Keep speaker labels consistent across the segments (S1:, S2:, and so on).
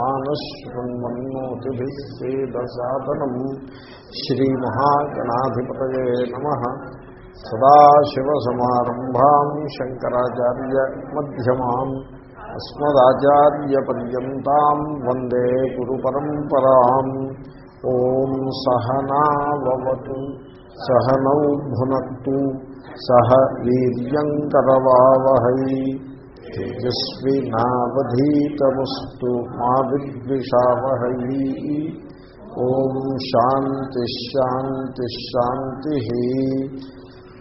S1: ఆనశ్వన్మన్నోతిభిः సేదసాదనం श्रीमहागणाधिपतये नमः सदाशिवसमारम्भाम् शङ्कराचार्यमध्यमाम् अस्मदाचार्यपर्यन्ताम् वन्दे गुरुपरम्पराम् ॐ सहनावतु सहनौ भुनक्तु सह वीर्यङ्करवावहै వీర్యంకరవావహై తేజస్వినావధీతమస్తు మా విద్విషావహీ ఓం శాంతి శాంతి శాంతి.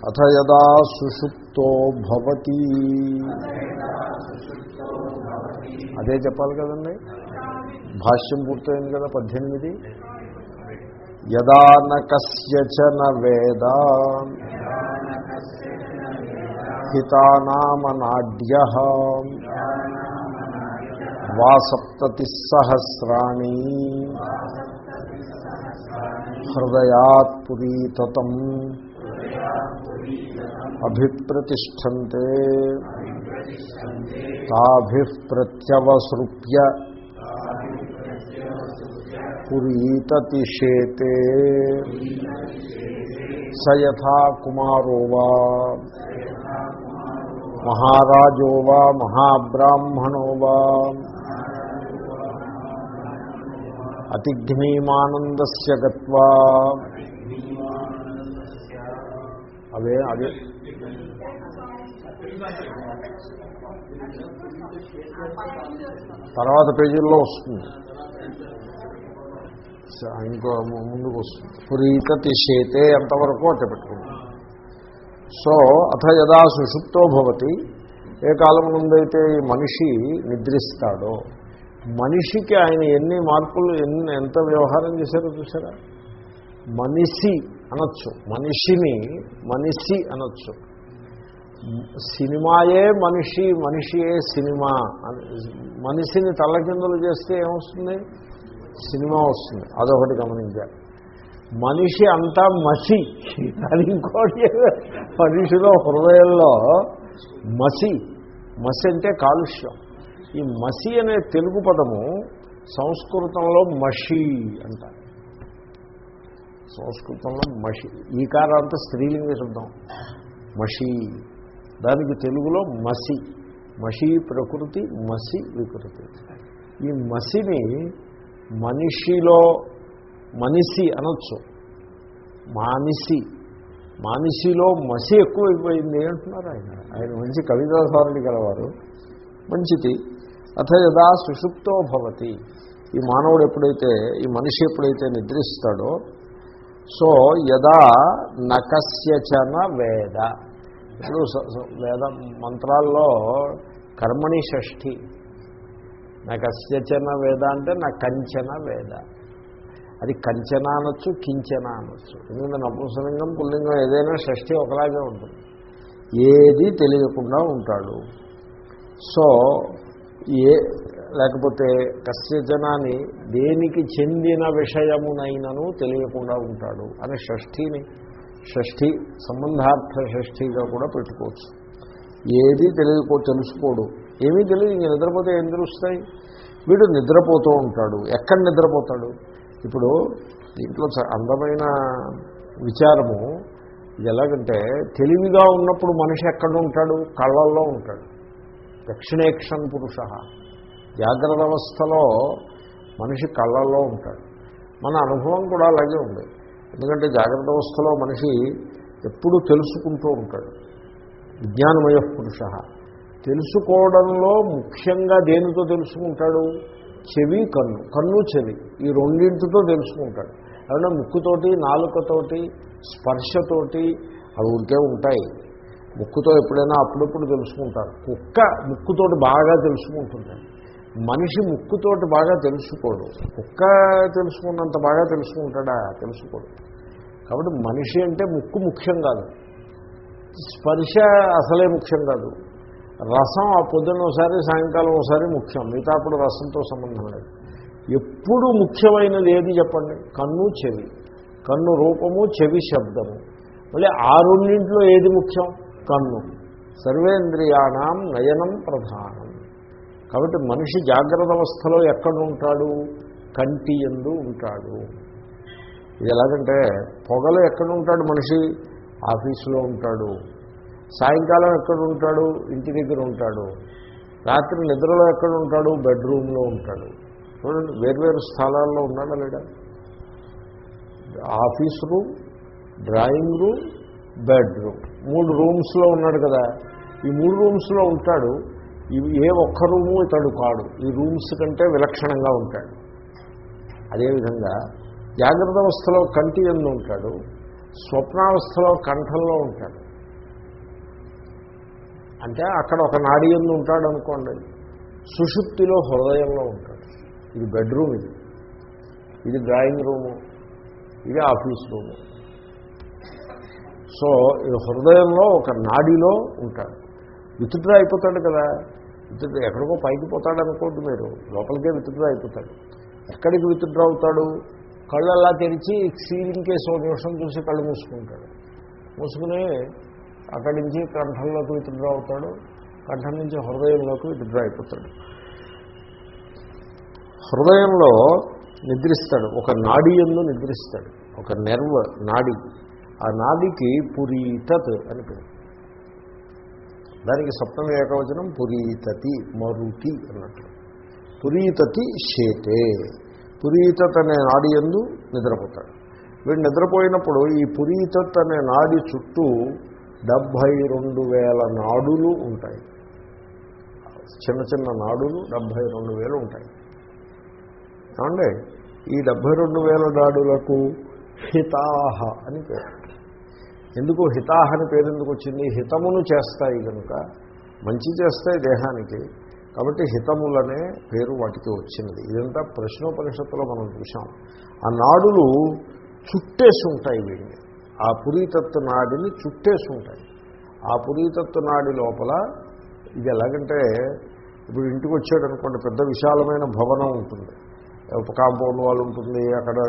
S1: అథ యదా సుషుప్తో భవతి. అదే చెప్పాలి కదండి. భాష్యం పూర్తయింది కదా పద్దెనిమిది. యదా న కస్యచన వేద. హితానామనాడ్య వాసప్తతి సహస్రాణి హృదయాత్ పురీతతం అభిప్రతిష్టంతే తాభి ప్రత్యవసృప్య పురీతతిషేతే సయథా కుమారో వా. మహారాజో వా మహాబ్రాహ్మణో వా. అతిఘ్నీమానందస్య గత్వా. అవే అదే తర్వాత పేజీల్లో వస్తుంది. ఇంకో ముందుకు వస్తుంది పురీతతి చేతే ఎంతవరకు అట్ట పెట్టుకుంటుంది. సో అథ యదా సుషుప్తో భవతి. ఏ కాలం నుండైతే ఈ మనిషి నిద్రిస్తాడో మనిషికి ఆయన ఎన్ని మార్పులు ఎన్ని ఎంత వ్యవహారం చేశారో చూసారా మనిషి అనొచ్చు. మనిషిని మనిషి అనొచ్చు. సినిమాయే మనిషి మనిషియే సినిమా మనిషిని తల్లకిందులు చేస్తే ఏమొస్తుంది? సినిమా వస్తుంది. అదొకటి గమనించాలి మనిషి అంతా మసి. అది ఇంకోటి మనిషిలో హృదయంలో మసి. మసి అంటే కాలుష్యం. ఈ మసి అనే తెలుగు పదము సంస్కృతంలో మషి అంటారు సంస్కృతంలో మషి. ఈ కారంతా స్త్రీలింగ శబ్దం. మషి. దానికి తెలుగులో మసి. మషి ప్రకృతి మసి వికృతి. ఈ మసిని మనిషిలో మనిషి అనొచ్చు. మానిసి మానిసిలో మసి ఎక్కువైపోయింది అంటున్నారు ఆయన. ఆయన మంచి కవితాధారుడి గలవారు మంచిది. అథ యదా సుషుప్తో భవతి. ఈ మానవుడు ఎప్పుడైతే ఈ మనిషి ఎప్పుడైతే నిద్రిస్తాడో సో యదా నకస్యచన వేద. ఇప్పుడు వేద మంత్రాల్లో కర్మణి షష్ఠి. నాకు అస్యచన వేద అంటే నా కంచన వేద. అది కంచన అనొచ్చు కించన అనొచ్చు. ఎందుకంటే నపుంసలింగం పుల్లింగం ఏదైనా షష్ఠి ఒకలాగే ఉంటుంది. ఏది తెలియకుండా ఉంటాడు. సో ఏ లేకపోతే కస్యజనాన్ని దేనికి చెందిన విషయమునైనను తెలియకుండా ఉంటాడు అని షష్ఠిని షష్ఠి సంబంధార్థ షష్ఠిగా కూడా పెట్టుకోవచ్చు. ఏది తెలియకో తెలుసుకోడు. ఏమీ తెలియదు ఇంక నిద్రపోతే ఏం తెలుస్తాయి? వీడు నిద్రపోతూ ఉంటాడు. ఎక్కడ నిద్రపోతాడు? ఇప్పుడు దీంట్లో అందమైన విచారము ఇది ఎలాగంటే తెలివిగా ఉన్నప్పుడు మనిషి ఎక్కడ ఉంటాడు? కళ్ళల్లో ఉంటాడు. దక్షిణేక్షన్ పురుష. జాగ్రత్త అవస్థలో మనిషి కళ్ళల్లో ఉంటాడు. మన అనుభవం కూడా అలాగే ఉంది. ఎందుకంటే జాగ్రత్త అవస్థలో మనిషి ఎప్పుడూ తెలుసుకుంటూ ఉంటాడు. విజ్ఞానమయ పురుష. తెలుసుకోవడంలో ముఖ్యంగా దేనితో తెలుసుకుంటాడు? చెవి కన్ను. కన్ను చెవి. ఈ రెండింటితో తెలుసుకుంటాడు. ఏమన్నా ముక్కుతోటి నాలుకతోటి స్పర్శతోటి అవి ఉంటే ఉంటాయి. ముక్కుతో ఎప్పుడైనా అప్పుడప్పుడు తెలుసుకుంటారు. కుక్క ముక్కుతోటి బాగా తెలుసుకుంటుంది. మనిషి ముక్కుతోటి బాగా తెలుసుకోడు. కుక్క తెలుసుకున్నంత బాగా తెలుసుకుంటాడా? తెలుసుకోడు. కాబట్టి మనిషి అంటే ముక్కు ముఖ్యం కాదు. స్పర్శ అసలే ముఖ్యం కాదు. రసం ఆ పొద్దున్న ఒకసారి సాయంకాలం ఒకసారి ముఖ్యం. మిగతా అప్పుడు రసంతో సంబంధం లేదు. ఎప్పుడు ముఖ్యమైనది ఏది చెప్పండి? కన్ను చెవి. కన్ను రూపము చెవి శబ్దము. మళ్ళీ ఆ రెండింటిలో ఏది ముఖ్యం? కన్ను. సర్వేంద్రియాణం నయనం ప్రధానం. కాబట్టి మనిషి జాగ్రత్త అవస్థలో ఎక్కడ ఉంటాడు? కంటి ఎందు ఉంటాడు. ఇది ఎలాగంటే పొగలు ఎక్కడ ఉంటాడు మనిషి? ఆఫీసులో ఉంటాడు. సాయంకాలం ఎక్కడ ఉంటాడు ఇంటి దగ్గర ఉంటాడు. రాత్రి నిద్రలో ఎక్కడ ఉంటాడు బెడ్రూమ్లో ఉంటాడు. చూడండి వేర్వేరు స్థలాల్లో ఉన్నాడా లేడా? Office room drawing room bedroom మూడు రూమ్స్లో ఉన్నాడు కదా. ఈ మూడు రూమ్స్లో ఉంటాడు. ఇవి ఏ ఒక్క రూము ఇతడు కాడు. ఈ రూమ్స్ కంటే విలక్షణంగా ఉంటాడు. అదేవిధంగా జాగ్రత్త అవస్థలో కంటి ఎందు ఉంటాడు. స్వప్నావస్థలో కంఠంలో ఉంటాడు. అంటే అక్కడ ఒక నాడి ఎందు ఉంటాడు అనుకోండి సుషుప్తిలో హృదయంలో ఉంటాడు. ఇది బెడ్రూమ్ ఇది. ఇది డ్రాయింగ్ రూము. ఇది ఆఫీస్ రూము. సో ఈ హృదయంలో ఒక నాడిలో ఉంటాడు. విత్డ్రా అయిపోతాడు కదా. విత్డ్రా ఎక్కడికో పైకి పోతాడు అనుకోండి మీరు. లోపలికే విత్డ్రా అయిపోతాడు. ఎక్కడికి విత్డ్రా అవుతాడు? కళ్ళు అలా తెరిచి సీలింగ్ కేసు ఒక నిమిషం చూసి కళ్ళు మూసుకుంటాడు. మూసుకుని అక్కడి నుంచి కంఠంలోకి విత్డ్రా అవుతాడు కంఠం నుంచి హృదయంలోకి విత్డ్రా అయిపోతాడు. హృదయంలో నిద్రిస్తాడు ఒక నాడి ఎందు నిద్రిస్తాడు ఒక నెర్వ్ నాడి. ఆ నాడికి పురీతత్ అని పేరు. దానికి సప్తమ ఏకవచనం పురీతతి మరుతి అన్నట్లు పురీతతి శేతే. పురీతత్ అనే నాడి ఎందు నిద్రపోతాడు. వీడు నిద్రపోయినప్పుడు ఈ పురీతత్ అనే నాడి చుట్టూ డెబ్భై రెండు వేల నాడులు ఉంటాయి. చిన్న చిన్న నాడులు డెబ్భై రెండు వేలు ఉంటాయి. ఏమండి? ఈ డెబ్భై రెండు వేల నాడులకు హితాహ అని పేరు. ఎందుకు హితాహ అని పేరు ఎందుకు వచ్చింది? హితమును చేస్తాయి కనుక మంచి చేస్తాయి దేహానికి కాబట్టి హితములనే పేరు వాటికి వచ్చినది. ఇదంతా ప్రశ్నోపనిషత్తులో మనం చూసాం ఆ నాడులు చుట్టేసి ఉంటాయి వీడిని ఆ పురీతత్వ నాడిని చుట్టేసి ఉంటాయి ఆ పురీతత్వ నాడి లోపల ఇది ఎలాగంటే ఇప్పుడు ఇంటికి వచ్చాడు అనుకోండి పెద్ద విశాలమైన భవనం ఉంటుంది. కాంపౌండ్ వాళ్ళు ఉంటుంది అక్కడ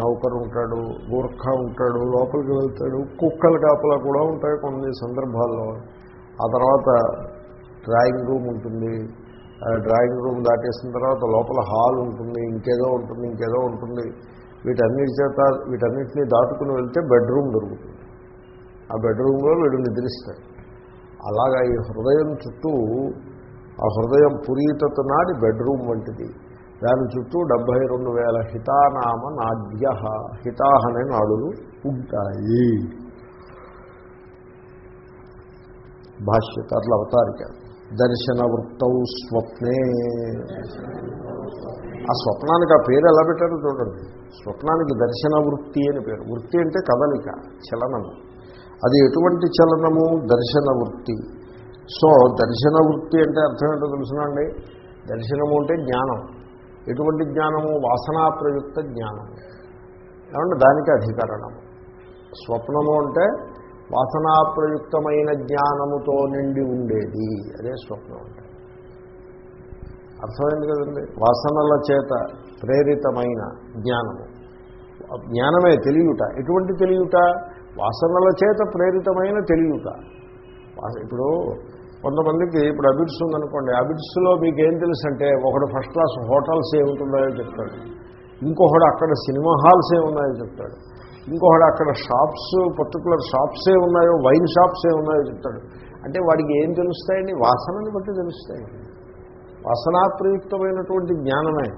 S1: నౌకరు ఉంటాడు గూర్ఖ ఉంటాడు లోపలికి వెళ్తాడు కుక్కల కాపలా కూడా ఉంటాయి కొన్ని సందర్భాల్లో. ఆ తర్వాత డ్రాయింగ్ రూమ్ ఉంటుంది. డ్రాయింగ్ రూమ్ దాటేసిన తర్వాత లోపల హాల్ ఉంటుంది ఇంకేదో ఉంటుంది ఇంకేదో ఉంటుంది. వీటన్నిటి చేత వీటన్నిటిని దాటుకుని వెళ్తే బెడ్రూమ్ దొరుకుతుంది. ఆ బెడ్రూమ్లో వీడు నిద్రిస్తాడు. అలాగా ఈ హృదయం చుట్టూ ఆ హృదయం పురీతత నాడి బెడ్రూమ్ వంటిది. దాని చుట్టూ డెబ్భై రెండు వేల హితానామ నాద్య హితాహ అనే నాడులు ఉంటాయి. భాష్యకారుల అవతారిక. దర్శనవృత్తౌ స్వప్నే. ఆ స్వప్నానికి ఆ పేరు ఎలా పెట్టారో చూడండి. స్వప్నానికి దర్శన వృత్తి అని పేరు. వృత్తి అంటే కదలిక చలనము అది ఎటువంటి చలనము? దర్శన వృత్తి సో దర్శన వృత్తి అంటే అర్థం ఏంటో తెలుసునండి? దర్శనము అంటే జ్ఞానం. ఎటువంటి జ్ఞానము? వాసనాప్రయుక్త జ్ఞానము ఏమంటే దానికి అధికరణము. స్వప్నము అంటే వాసనాప్రయుక్తమైన జ్ఞానముతో నిండి ఉండేది. అదే స్వప్నం. అంటే అర్థమైంది కదండి? వాసనల చేత ప్రేరితమైన జ్ఞానము. జ్ఞానమే తెలియట. ఎటువంటి తెలియట? వాసనల చేత ప్రేరితమైన తెలియట. ఇప్పుడు కొంతమందికి ఇప్పుడు అబిడ్స్ ఉందనుకోండి. అబిడ్స్లో మీకు ఏం తెలుసు అంటే ఒకడు ఫస్ట్ క్లాస్ హోటల్స్ ఏముంటున్నాయో చెప్తాడు. ఇంకొకడు అక్కడ సినిమా హాల్స్ ఏమున్నాయో చెప్తాడు. ఇంకొకడు అక్కడ షాప్స్ పర్టికులర్ షాప్స్ ఏ ఉన్నాయో వైన్ షాప్స్ ఏ ఉన్నాయో చెప్తాడు. అంటే వాడికి ఏం తెలుస్తాయండి? వాసనని బట్టి తెలుస్తాయి. వాసనాప్రయుక్తమైనటువంటి జ్ఞానమే.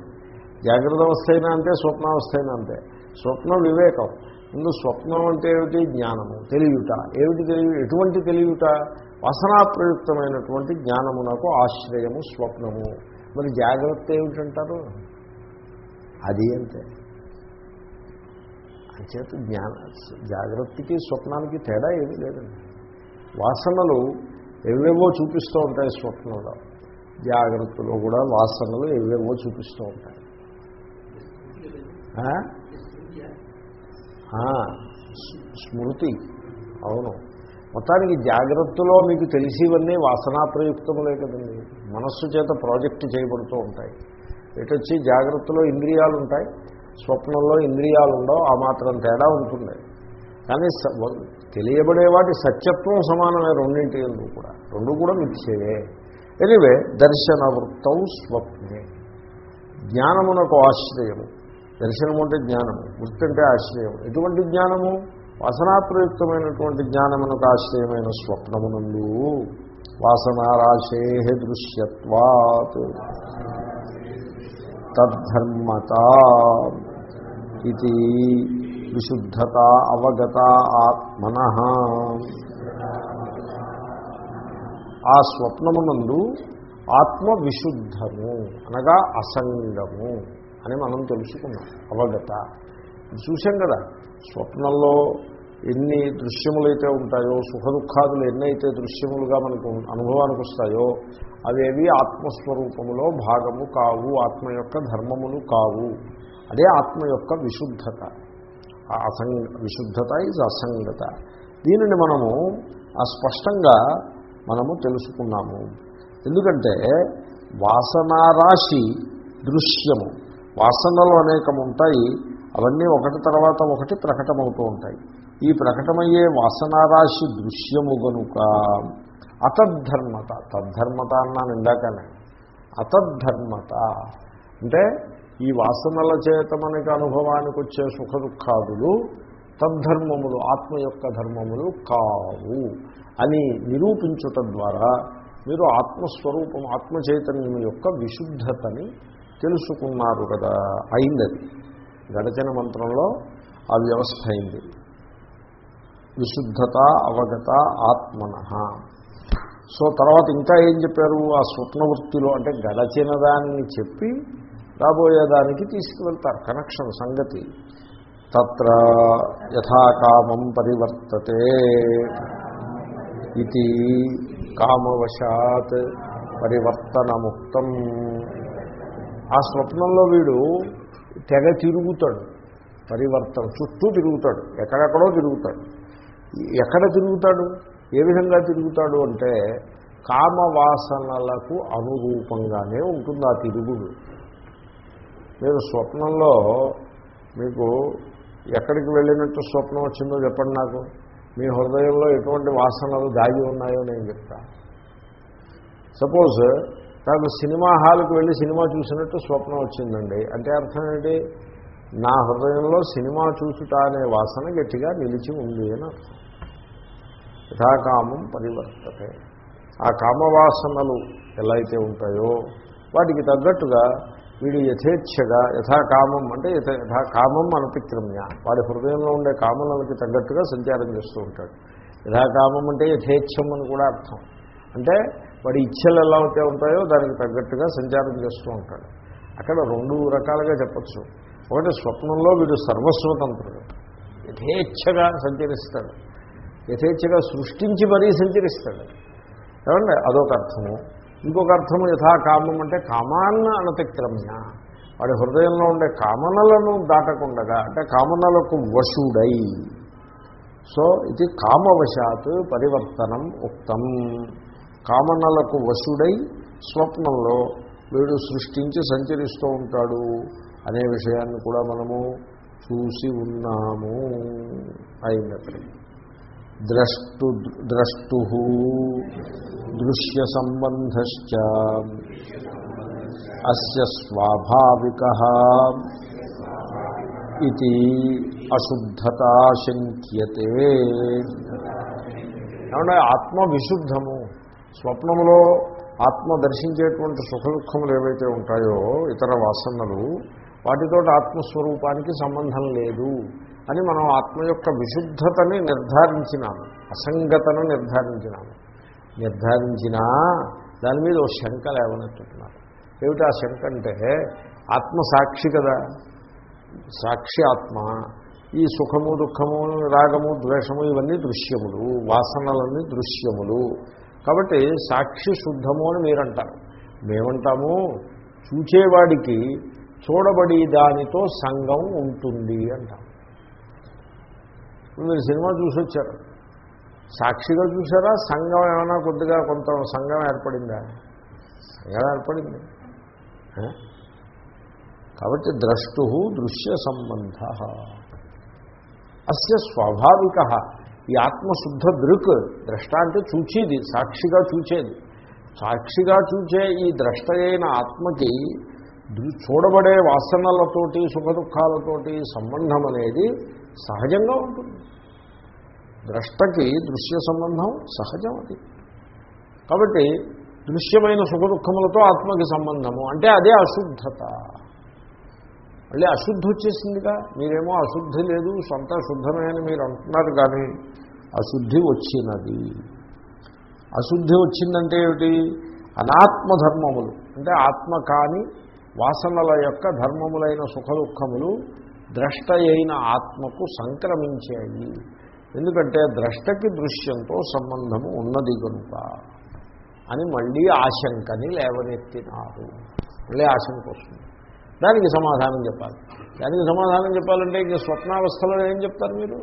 S1: జాగ్రత్త అవస్థ అయినా అంతే స్వప్నావస్థ అయినా అంతే. స్వప్న వివేకం. ముందు స్వప్నం అంటే ఏమిటి? జ్ఞానము తెలియట ఏమిటి తెలియ ఎటువంటి తెలియట వాసనాప్రయుక్తమైనటువంటి జ్ఞానమునకు ఆశ్రయము స్వప్నము. మరి జాగ్రత్త ఏమిటంటారు? అది అంతే. అంచేత జ్ఞాన జాగ్రత్తకి స్వప్నానికి తేడా ఏమీ లేదండి. వాసనలు ఎవేవో చూపిస్తూ ఉంటాయి స్వప్నంలో. జాగ్రత్తలో కూడా వాసనలు ఎవేవో చూపిస్తూ ఉంటాయి. స్మృతి. అవును. మొత్తానికి జాగ్రత్తలో మీకు తెలిసివన్నీ వాసనాప్రయుక్తములే కదండి. మనస్సు చేత ప్రాజెక్ట్ చేయబడుతూ ఉంటాయి. ఎటొచ్చి జాగ్రత్తలో ఇంద్రియాలు ఉంటాయి స్వప్నంలో ఇంద్రియాలు ఉండవు ఆ మాత్రం తేడా ఉంటుంది. కానీ తెలియబడే వాటి సత్యత్వం సమానమే రెండింటి ఎందుకు కూడా. రెండు కూడా మిథ్యయే ఎనివే దర్శన వృత్తౌ స్వప్నే. జ్ఞానమునకు ఆశ్రయము. దర్శనము అంటే జ్ఞానము. వృత్తి అంటే ఆశ్రయం ఎటువంటి జ్ఞానము? వాసనాప్రయుక్తమైనటువంటి జ్ఞానమునకు ఆశ్రయమైన స్వప్నమునందు. వాసనారాశే దృశ్యత్వాత్. తద్ధర్మత ఇది విశుద్ధత అవగత ఆత్మన ఆ స్వప్నమునందు ఆత్మ విశుద్ధము అనగా అసంగము అని మనం తెలుసుకున్నాం అవగత. చూసాం కదా స్వప్నంలో ఎన్ని దృశ్యములైతే ఉంటాయో సుఖ దుఃఖాదులు ఎన్నైతే దృశ్యములుగా మనకు అనుభవానికి వస్తాయో అవేవి ఆత్మస్వరూపములో భాగము కావు ఆత్మ యొక్క ధర్మములు కావు. అదే ఆత్మ యొక్క విశుద్ధత. అసంగ విశుద్ధత ఇస్ అసంగత. దీనిని మనము స్పష్టంగా మనము తెలుసుకున్నాము. ఎందుకంటే వాసనారాశి దృశ్యము. వాసనలు అనేకం ఉంటాయి. అవన్నీ ఒకటి తర్వాత ఒకటి ప్రకటమవుతూ ఉంటాయి. ఈ ప్రకటమయ్యే వాసనారాశి దృశ్యము గనుక అతద్ధర్మత. తద్ధర్మత అన్నాను ఇందాకనే. అతద్ధర్మత. అంటే ఈ వాసనల చేత మనకి అనుభవానికి వచ్చే సుఖ దుఃఖాదులు తద్ధర్మములు ఆత్మ యొక్క ధర్మములు కావు అని నిరూపించుట ద్వారా మీరు ఆత్మస్వరూపం ఆత్మ చైతన్యం యొక్క విశుద్ధతని తెలుసుకున్నారు కదా. అయింది అది గడచిన మంత్రంలో ఆ వ్యవస్థ అయింది. విశుద్ధత అవగత ఆత్మన. సో తర్వాత ఇంకా ఏం చెప్పారు? ఆ స్వప్నవృత్తిలో అంటే గడచిన దాన్ని చెప్పి రాబోయేదానికి తీసుకువెళ్తారు. కనెక్షన్ సంగతి. తత్ర యథాకామం పరివర్తతే ఇది కామవశాత్ పరివర్తనముక్తం. ఆ స్వప్నంలో వీడు తెగ తిరుగుతాడు. పరివర్తన చుట్టూ తిరుగుతాడు. ఎక్కడెక్కడో తిరుగుతాడు. ఎక్కడ తిరుగుతాడు? ఏ విధంగా తిరుగుతాడు అంటే కామవాసనలకు అనురూపంగానే ఉంటుంది ఆ తిరుగుడు? మీరు స్వప్నంలో మీకు ఎక్కడికి వెళ్ళినట్టు స్వప్నం వచ్చిందో చెప్పండి నాకు. మీ హృదయంలో ఎటువంటి వాసనలు దాగి ఉన్నాయో నేను చెప్తా. సపోజ్ నాకు సినిమా హాల్కి వెళ్ళి సినిమా చూసినట్టు స్వప్నం వచ్చిందండి. అంటే అర్థం ఏంటి? నా హృదయంలో సినిమా చూసుట అనే వాసన గట్టిగా నిలిచి ఉంది అని అర్థం. యథాకామం పరివర్తతే. ఆ కామవాసనలు ఎలా అయితే ఉంటాయో వాటికి తగ్గట్టుగా వీడు యథేచ్ఛగా యథాకామం అంటే యథ యథాకామం అనపిక్రమ్య. వాడి హృదయంలో ఉండే కామనలకి తగ్గట్టుగా సంచారం చేస్తూ ఉంటాడు. యథాకామం అంటే యథేచ్ఛం అని కూడా అర్థం. అంటే వాడి ఇచ్చలు ఎలా అయితే ఉంటాయో దానికి తగ్గట్టుగా సంచారం చేస్తూ ఉంటాడు. అక్కడ రెండు రకాలుగా చెప్పచ్చు. ఒకటి స్వప్నంలో వీడు సర్వస్వతంత్రుడు. యథేచ్ఛగా సంచరిస్తాడు. యథేచ్ఛగా సృష్టించి మరీ సంచరిస్తాడు. ఏమంటే అదొక అర్థము. ఇంకొక అర్థము యథాకామం అంటే కామాన్న అనతిక్రమ్య. వాడి హృదయంలో ఉండే కామనలను దాటకుండగా అంటే కామనలకు వశుడై. సో ఇది కామవశాత్ పరివర్తనం ఉక్తం. కామనలకు వశుడై స్వప్నంలో వీడు సృష్టించి సంచరిస్తూ ఉంటాడు అనే విషయాన్ని కూడా మనము చూసి ఉన్నాము. అయింది అక్కడికి ద్రష్టు ద్రష్టు దృశ్య సంబంధశ్చ అస్య స్వాభావిక ఇది అశుద్ధతా శంక్యతే ఏమంటే ఆత్మ విశుద్ధము స్వప్నములో ఆత్మ దర్శించేటువంటి సుఖ దుఃఖములు ఏవైతే ఉంటాయో ఇతర వాసనలు వాటితో ఆత్మస్వరూపానికి సంబంధం లేదు. అని మనం ఆత్మ యొక్క విశుద్ధతని నిర్ధారించినాము అసంగతను నిర్ధారించినాము. నిర్ధారించినా దాని మీద ఓ శంక లేవనెత్తుతున్నారు. ఏమిటి ఆ శంక అంటే ఆత్మ సాక్షి కదా సాక్షి ఆత్మ. ఈ సుఖము దుఃఖము రాగము ద్వేషము ఇవన్నీ దృశ్యములు వాసనలన్నీ దృశ్యములు. కాబట్టి సాక్షి శుద్ధము అని మీరంటారు. మేమంటాము చూచేవాడికి చూడబడి దానితో సంఘం ఉంటుంది అంటాం మీరు సినిమా చూసి వచ్చారు సాక్షిగా చూసారా? సంఘం ఏమైనా కొద్దిగా కొంత సంఘం ఏర్పడిందా? సంఘం ఏర్పడింది. కాబట్టి ద్రష్టు దృశ్య సంబంధ. అస్య స్వాభావిక. ఈ ఆత్మశుద్ధ దృక్ ద్రష్ట అంటే చూచేది సాక్షిగా చూచేది. సాక్షిగా చూచే ఈ ద్రష్ట అయిన ఆత్మకి చూడబడే వాసనలతోటి సుఖ దుఃఖాలతోటి సంబంధం అనేది సహజంగా ఉంటుంది. ద్రష్టకి దృశ్య సంబంధం సహజం అది. కాబట్టి దృశ్యమైన సుఖ దుఃఖములతో ఆత్మకి సంబంధము. అంటే అదే అశుద్ధత. మళ్ళీ అశుద్ధి వచ్చేసిందిగా? మీరేమో అశుద్ధి లేదు సొంత శుద్ధమే అని మీరు అంటున్నారు కానీ అశుద్ధి వచ్చినది. అశుద్ధి వచ్చిందంటే ఏమిటి? అనాత్మధర్మములు. అంటే ఆత్మ కాని వాసనల యొక్క ధర్మములైన సుఖ దుఃఖములు ద్రష్ట అయిన ఆత్మకు సంక్రమించాయి. ఎందుకంటే ద్రష్టకి దృశ్యంతో సంబంధము ఉన్నది కనుక అని మళ్ళీ ఆశంకని లేవనెత్తినారు. మళ్ళీ ఆశంక వస్తుంది. దానికి సమాధానం చెప్పాలి. దానికి సమాధానం చెప్పాలంటే ఇంక స్వప్నావస్థలో ఏం చెప్తారు మీరు?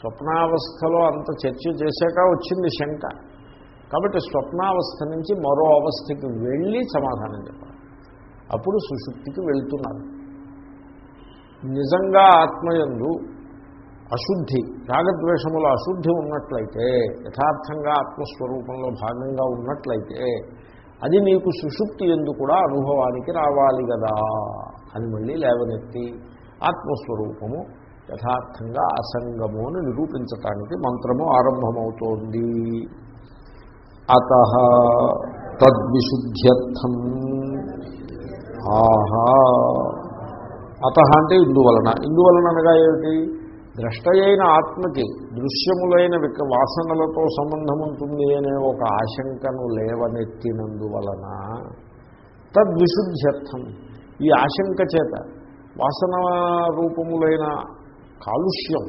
S1: స్వప్నావస్థలో అంత చర్చ చేశాక వచ్చింది శంక. కాబట్టి స్వప్నావస్థ నుంచి మరో అవస్థకి వెళ్ళి సమాధానం చెప్పాలి. అప్పుడు సుషుప్తికి వెళ్తున్నారు. నిజంగా ఆత్మయందు అశుద్ధి రాగద్వేషముల అశుద్ధి ఉన్నట్లయితే యథార్థంగా ఆత్మస్వరూపంలో భాగంగా ఉన్నట్లయితే అది నీకు సుషుప్తి ఎందు కూడా అనుభవానికి రావాలి కదా అని మళ్ళీ లేవనెత్తి ఆత్మస్వరూపము యథార్థంగా అసంగము అని నిరూపించటానికి మంత్రము ఆరంభమవుతోంది. అత తద్విశుద్ధ్యర్థం. ఆహా. అత అంటే ఇందువలన. ఇందువలన అనగా ఏమిటి? ద్రష్టయైన ఆత్మకి దృశ్యములైన విక వాసనలతో సంబంధం ఉంటుంది అనే ఒక ఆశంకను లేవనెత్తినందువలన తద్విశుద్ధ్యర్థం. ఈ ఆశంక చేత వాసన రూపములైన కాలుష్యం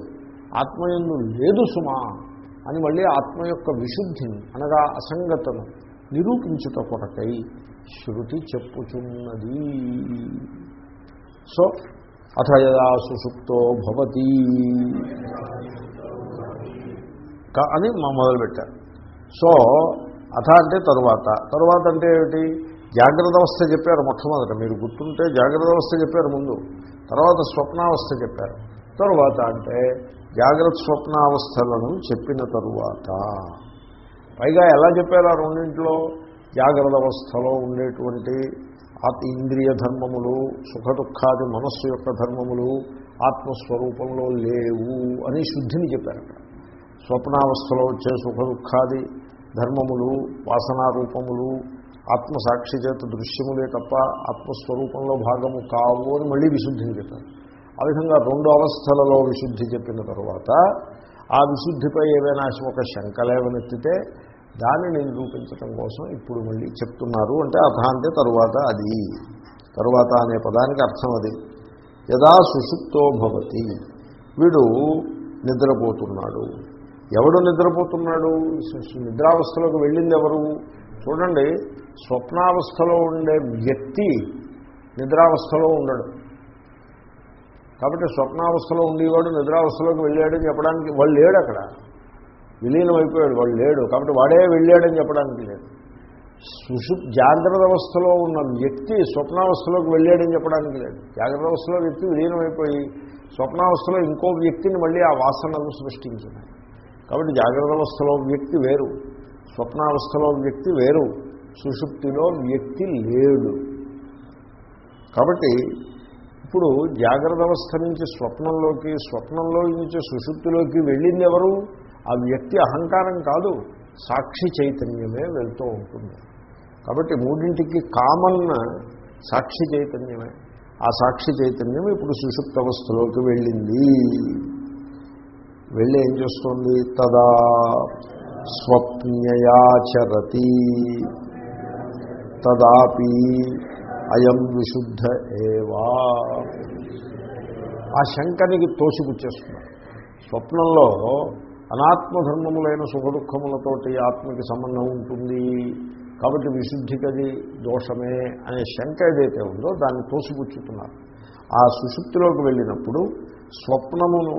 S1: ఆత్మయందు లేదు సుమా అని మళ్ళీ ఆత్మ యొక్క విశుద్ధిని అనగా అసంగతను నిరూపించుట కొరకై శృతి చెప్పుచున్నది. సో అథ యదా సుషుప్తో భవతి. అని మా మొదలుపెట్టారు. సో అథ అంటే తరువాత. తరువాత అంటే ఏమిటి? జాగ్రత్త అవస్థ చెప్పారు మొట్టమొదట. మీరు గుర్తుంటే జాగ్రత్త అవస్థ చెప్పారు ముందు. తర్వాత స్వప్నావస్థ చెప్పారు. తరువాత అంటే జాగ్రత్త స్వప్నావస్థలను చెప్పిన తరువాత. పైగా ఎలా చెప్పారు ఆ రెండింటిలో? జాగ్రత్త అవస్థలో ఉండేటువంటి ఇంద్రియ ధర్మములు సుఖ దుఃఖాది మనస్సు యొక్క ధర్మములు ఆత్మస్వరూపంలో లేవు అని శుద్ధిని చెప్పారు అక్కడ స్వప్నావస్థలో వచ్చే సుఖ దుఃఖాది ధర్మములు వాసనారూపములు ఆత్మసాక్షి చేత దృశ్యములే తప్ప ఆత్మస్వరూపంలో భాగము కావు అని మళ్ళీ విశుద్ధిని చెప్పారు. ఆ విధంగా రెండు అవస్థలలో విశుద్ధి చెప్పిన తర్వాత ఆ విశుద్ధిపై ఏదైనా ఒక శంక లేవనెత్తితే దానిని నిరూపించటం కోసం ఇప్పుడు మళ్ళీ చెప్తున్నారు అంటే అథ అంటే తరువాత అది. తరువాత అనే పదానికి అర్థం అది. యదా సుషుప్తో భవతి. వీడు నిద్రపోతున్నాడు. ఎవడు నిద్రపోతున్నాడు? నిద్రావస్థలోకి వెళ్ళింది ఎవరు? చూడండి స్వప్నావస్థలో ఉండే వ్యక్తి నిద్రావస్థలో ఉండడు. కాబట్టి స్వప్నావస్థలో ఉండేవాడు నిద్రావస్థలోకి వెళ్ళాడని చెప్పడానికి వాళ్ళు లేడు అక్కడ విలీనం అయిపోయాడు వాడు లేడు. కాబట్టి వాడే వెళ్ళాడని చెప్పడానికి లేదు. సుషు జాగ్రత్త అవస్థలో ఉన్న వ్యక్తి స్వప్నావస్థలోకి వెళ్ళాడని చెప్పడానికి లేదు. జాగ్రత్త అవస్థలో వ్యక్తి విలీనం అయిపోయి స్వప్నావస్థలో ఇంకో వ్యక్తిని మళ్ళీ ఆ వాసనను సృష్టించింది కాబట్టి జాగ్రత్త అవస్థలో వ్యక్తి వేరు. స్వప్నావస్థలో వ్యక్తి వేరు. సుషుప్తిలో వ్యక్తి లేడు. కాబట్టి ఇప్పుడు జాగ్రత్త అవస్థ నుంచి స్వప్నంలోకి స్వప్నంలో నుంచి సుషుప్తిలోకి వెళ్ళింది ఎవరు? ఆ వ్యక్తి అహంకారం కాదు సాక్షి చైతన్యమే వెళ్తూ ఉంటుంది. కాబట్టి మూడింటికి కామన్ సాక్షి చైతన్యమే. ఆ సాక్షి చైతన్యం ఇప్పుడు సుషుప్తవస్థలోకి వెళ్ళింది. వెళ్ళి ఏం చేస్తుంది? తదా స్వప్నయాచరతి తదాపి అయం విశుద్ధ ఏవా. ఆ శంకనికి తోసిపుచ్చేస్తున్నారు. స్వప్నంలో అనాత్మధర్మములైన సుఖ దుఃఖములతోటి ఆత్మకి సంబంధం ఉంటుంది. కాబట్టి విశుద్ధికది దోషమే అనే శంక ఏదైతే ఉందో దాన్ని తోసిపుచ్చుతున్నారు. ఆ సుషుప్తిలోకి వెళ్ళినప్పుడు స్వప్నమును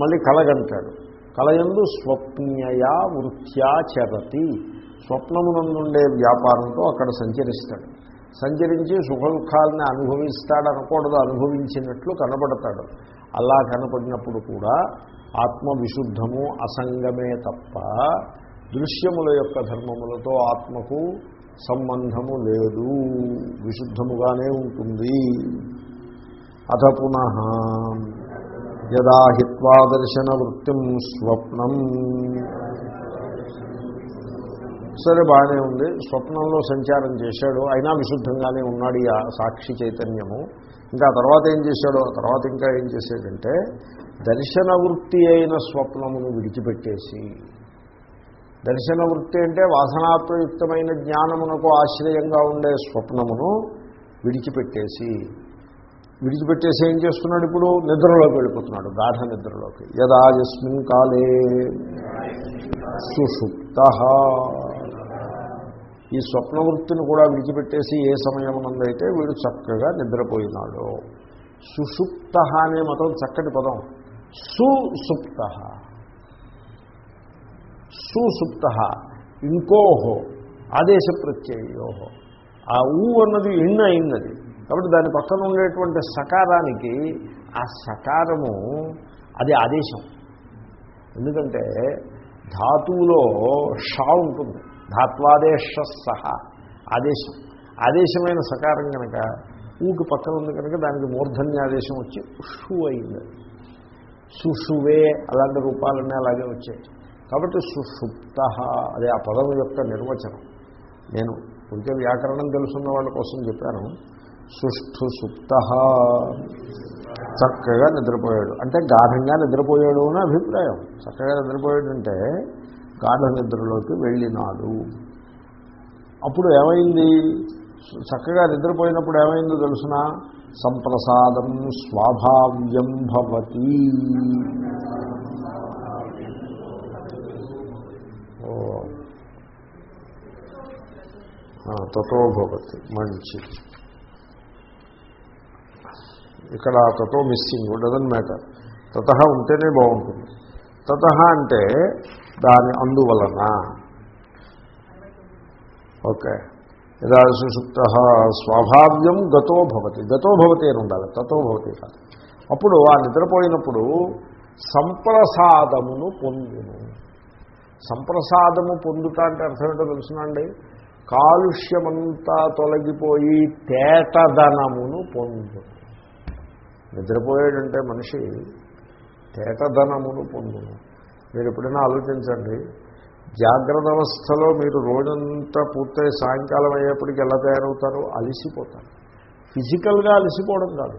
S1: మళ్ళీ కలగంటాడు కలయందు స్వప్నయా వృత్యాచరతి స్వప్నమునందుండే వ్యాపారంతో అక్కడ సంచరిస్తాడు. సంచరించి సుఖ దుఃఖాలని అనుభవించినట్లు కనబడతాడు. అలా కనపడినప్పుడు కూడా ఆత్మ విశుద్ధము అసంగమే తప్ప దృశ్యముల యొక్క ధర్మములతో ఆత్మకు సంబంధము లేదు. విశుద్ధముగానే ఉంటుంది. అథ పునః యదా వృత్తి వృత్తిం స్వప్నం. సరే బాగానే ఉంది. స్వప్నంలో సంచారం చేశాడు. అయినా విశుద్ధంగానే ఉన్నాడు ఈ ఆ సాక్షి చైతన్యము. ఇంకా ఆ తర్వాత ఏం చేశాడు ఆ తర్వాత ఇంకా ఏం చేశాడంటే దర్శన వృత్తి అయిన స్వప్నమును విడిచిపెట్టేసి దర్శన వృత్తి అంటే వాసనాప్రయుక్తమైన జ్ఞానమునకు ఆశ్రయంగా ఉండే స్వప్నమును విడిచిపెట్టేసి విడిచిపెట్టేసి ఏం చేస్తున్నాడు ఇప్పుడు? నిద్రలోకి వెళ్ళిపోతున్నాడు గాఢ నిద్రలోకి. యదా యస్మిన్ కాలే సుషుప్త. ఈ స్వప్న వృత్తిని కూడా విడిచిపెట్టేసి ఏ సమయమునందైతే వీడు చక్కగా నిద్రపోయినాడు. సుషుప్త అనే మతం చక్కటి పదం. సుసుప్త. సుసుప్త. ఇంకోహో. ఆదేశ ప్రత్యయోహో ఆ ఊ అన్నది ఇన్న అయినది. కాబట్టి దాని పక్కన ఉండేటువంటి సకారానికి ఆ సకారము అది ఆదేశం. ఎందుకంటే ధాతువులో షా ఉంటుంది. ధాత్వాదేశ సహ ఆదేశం. ఆదేశమైన సకారం కనుక ఊకి పక్కన ఉంది కనుక దానికి మూర్ధన్యాదేశం వచ్చి ఉషు అయింది. సుషువే అలాంటి రూపాలన్నీ అలాగే వచ్చాయి. కాబట్టి సుషుప్త అదే ఆ పదం యొక్క నిర్వచనం. నేను కొంచెం వ్యాకరణం తెలుసున్న వాళ్ళ కోసం చెప్పాను. సుష్ఠు సుప్త. చక్కగా నిద్రపోయాడు. అంటే గాఢంగా నిద్రపోయాడు అని అభిప్రాయం. చక్కగా నిద్రపోయాడంటే గాఢ నిద్రలోకి వెళ్ళినాడు. అప్పుడు ఏమైంది? చక్కగా నిద్రపోయినప్పుడు ఏమైందో తెలుసిన? సంప్రసాదం స్వాభావ్యం భవతి. ఓ. తతో భవతి మంచిది ఇక్కడ తతో మిస్సింగ్ డజన్ మ్యాటర్ తత ఉంటేనే బాగుంటుంది. తత అంటే దాని అందువలన. ఓకే. యదా సుషుప్త స్వాభావ్యం గతో భవతి. గతో భవతి అని ఉండాలి. తతో భవతి కాదు. అప్పుడు ఆ నిద్రపోయినప్పుడు సంప్రసాదమును పొందును. సంప్రసాదము పొందుట అంటే అర్థం ఏంటో తెలుసునండి కాలుష్యమంతా తొలగిపోయి తేటదనమును పొందును. నిద్రపోయాడంటే మనిషి తేటధనమును పొందును. మీరు ఎప్పుడైనా ఆలోచించండి జాగ్రత్త అవస్థలో మీరు రోజంతా పూర్తయి సాయంకాలం అయ్యేప్పటికి ఎలా తయారవుతారు అలసిపోతారు. ఫిజికల్గా అలసిపోవడం కాదు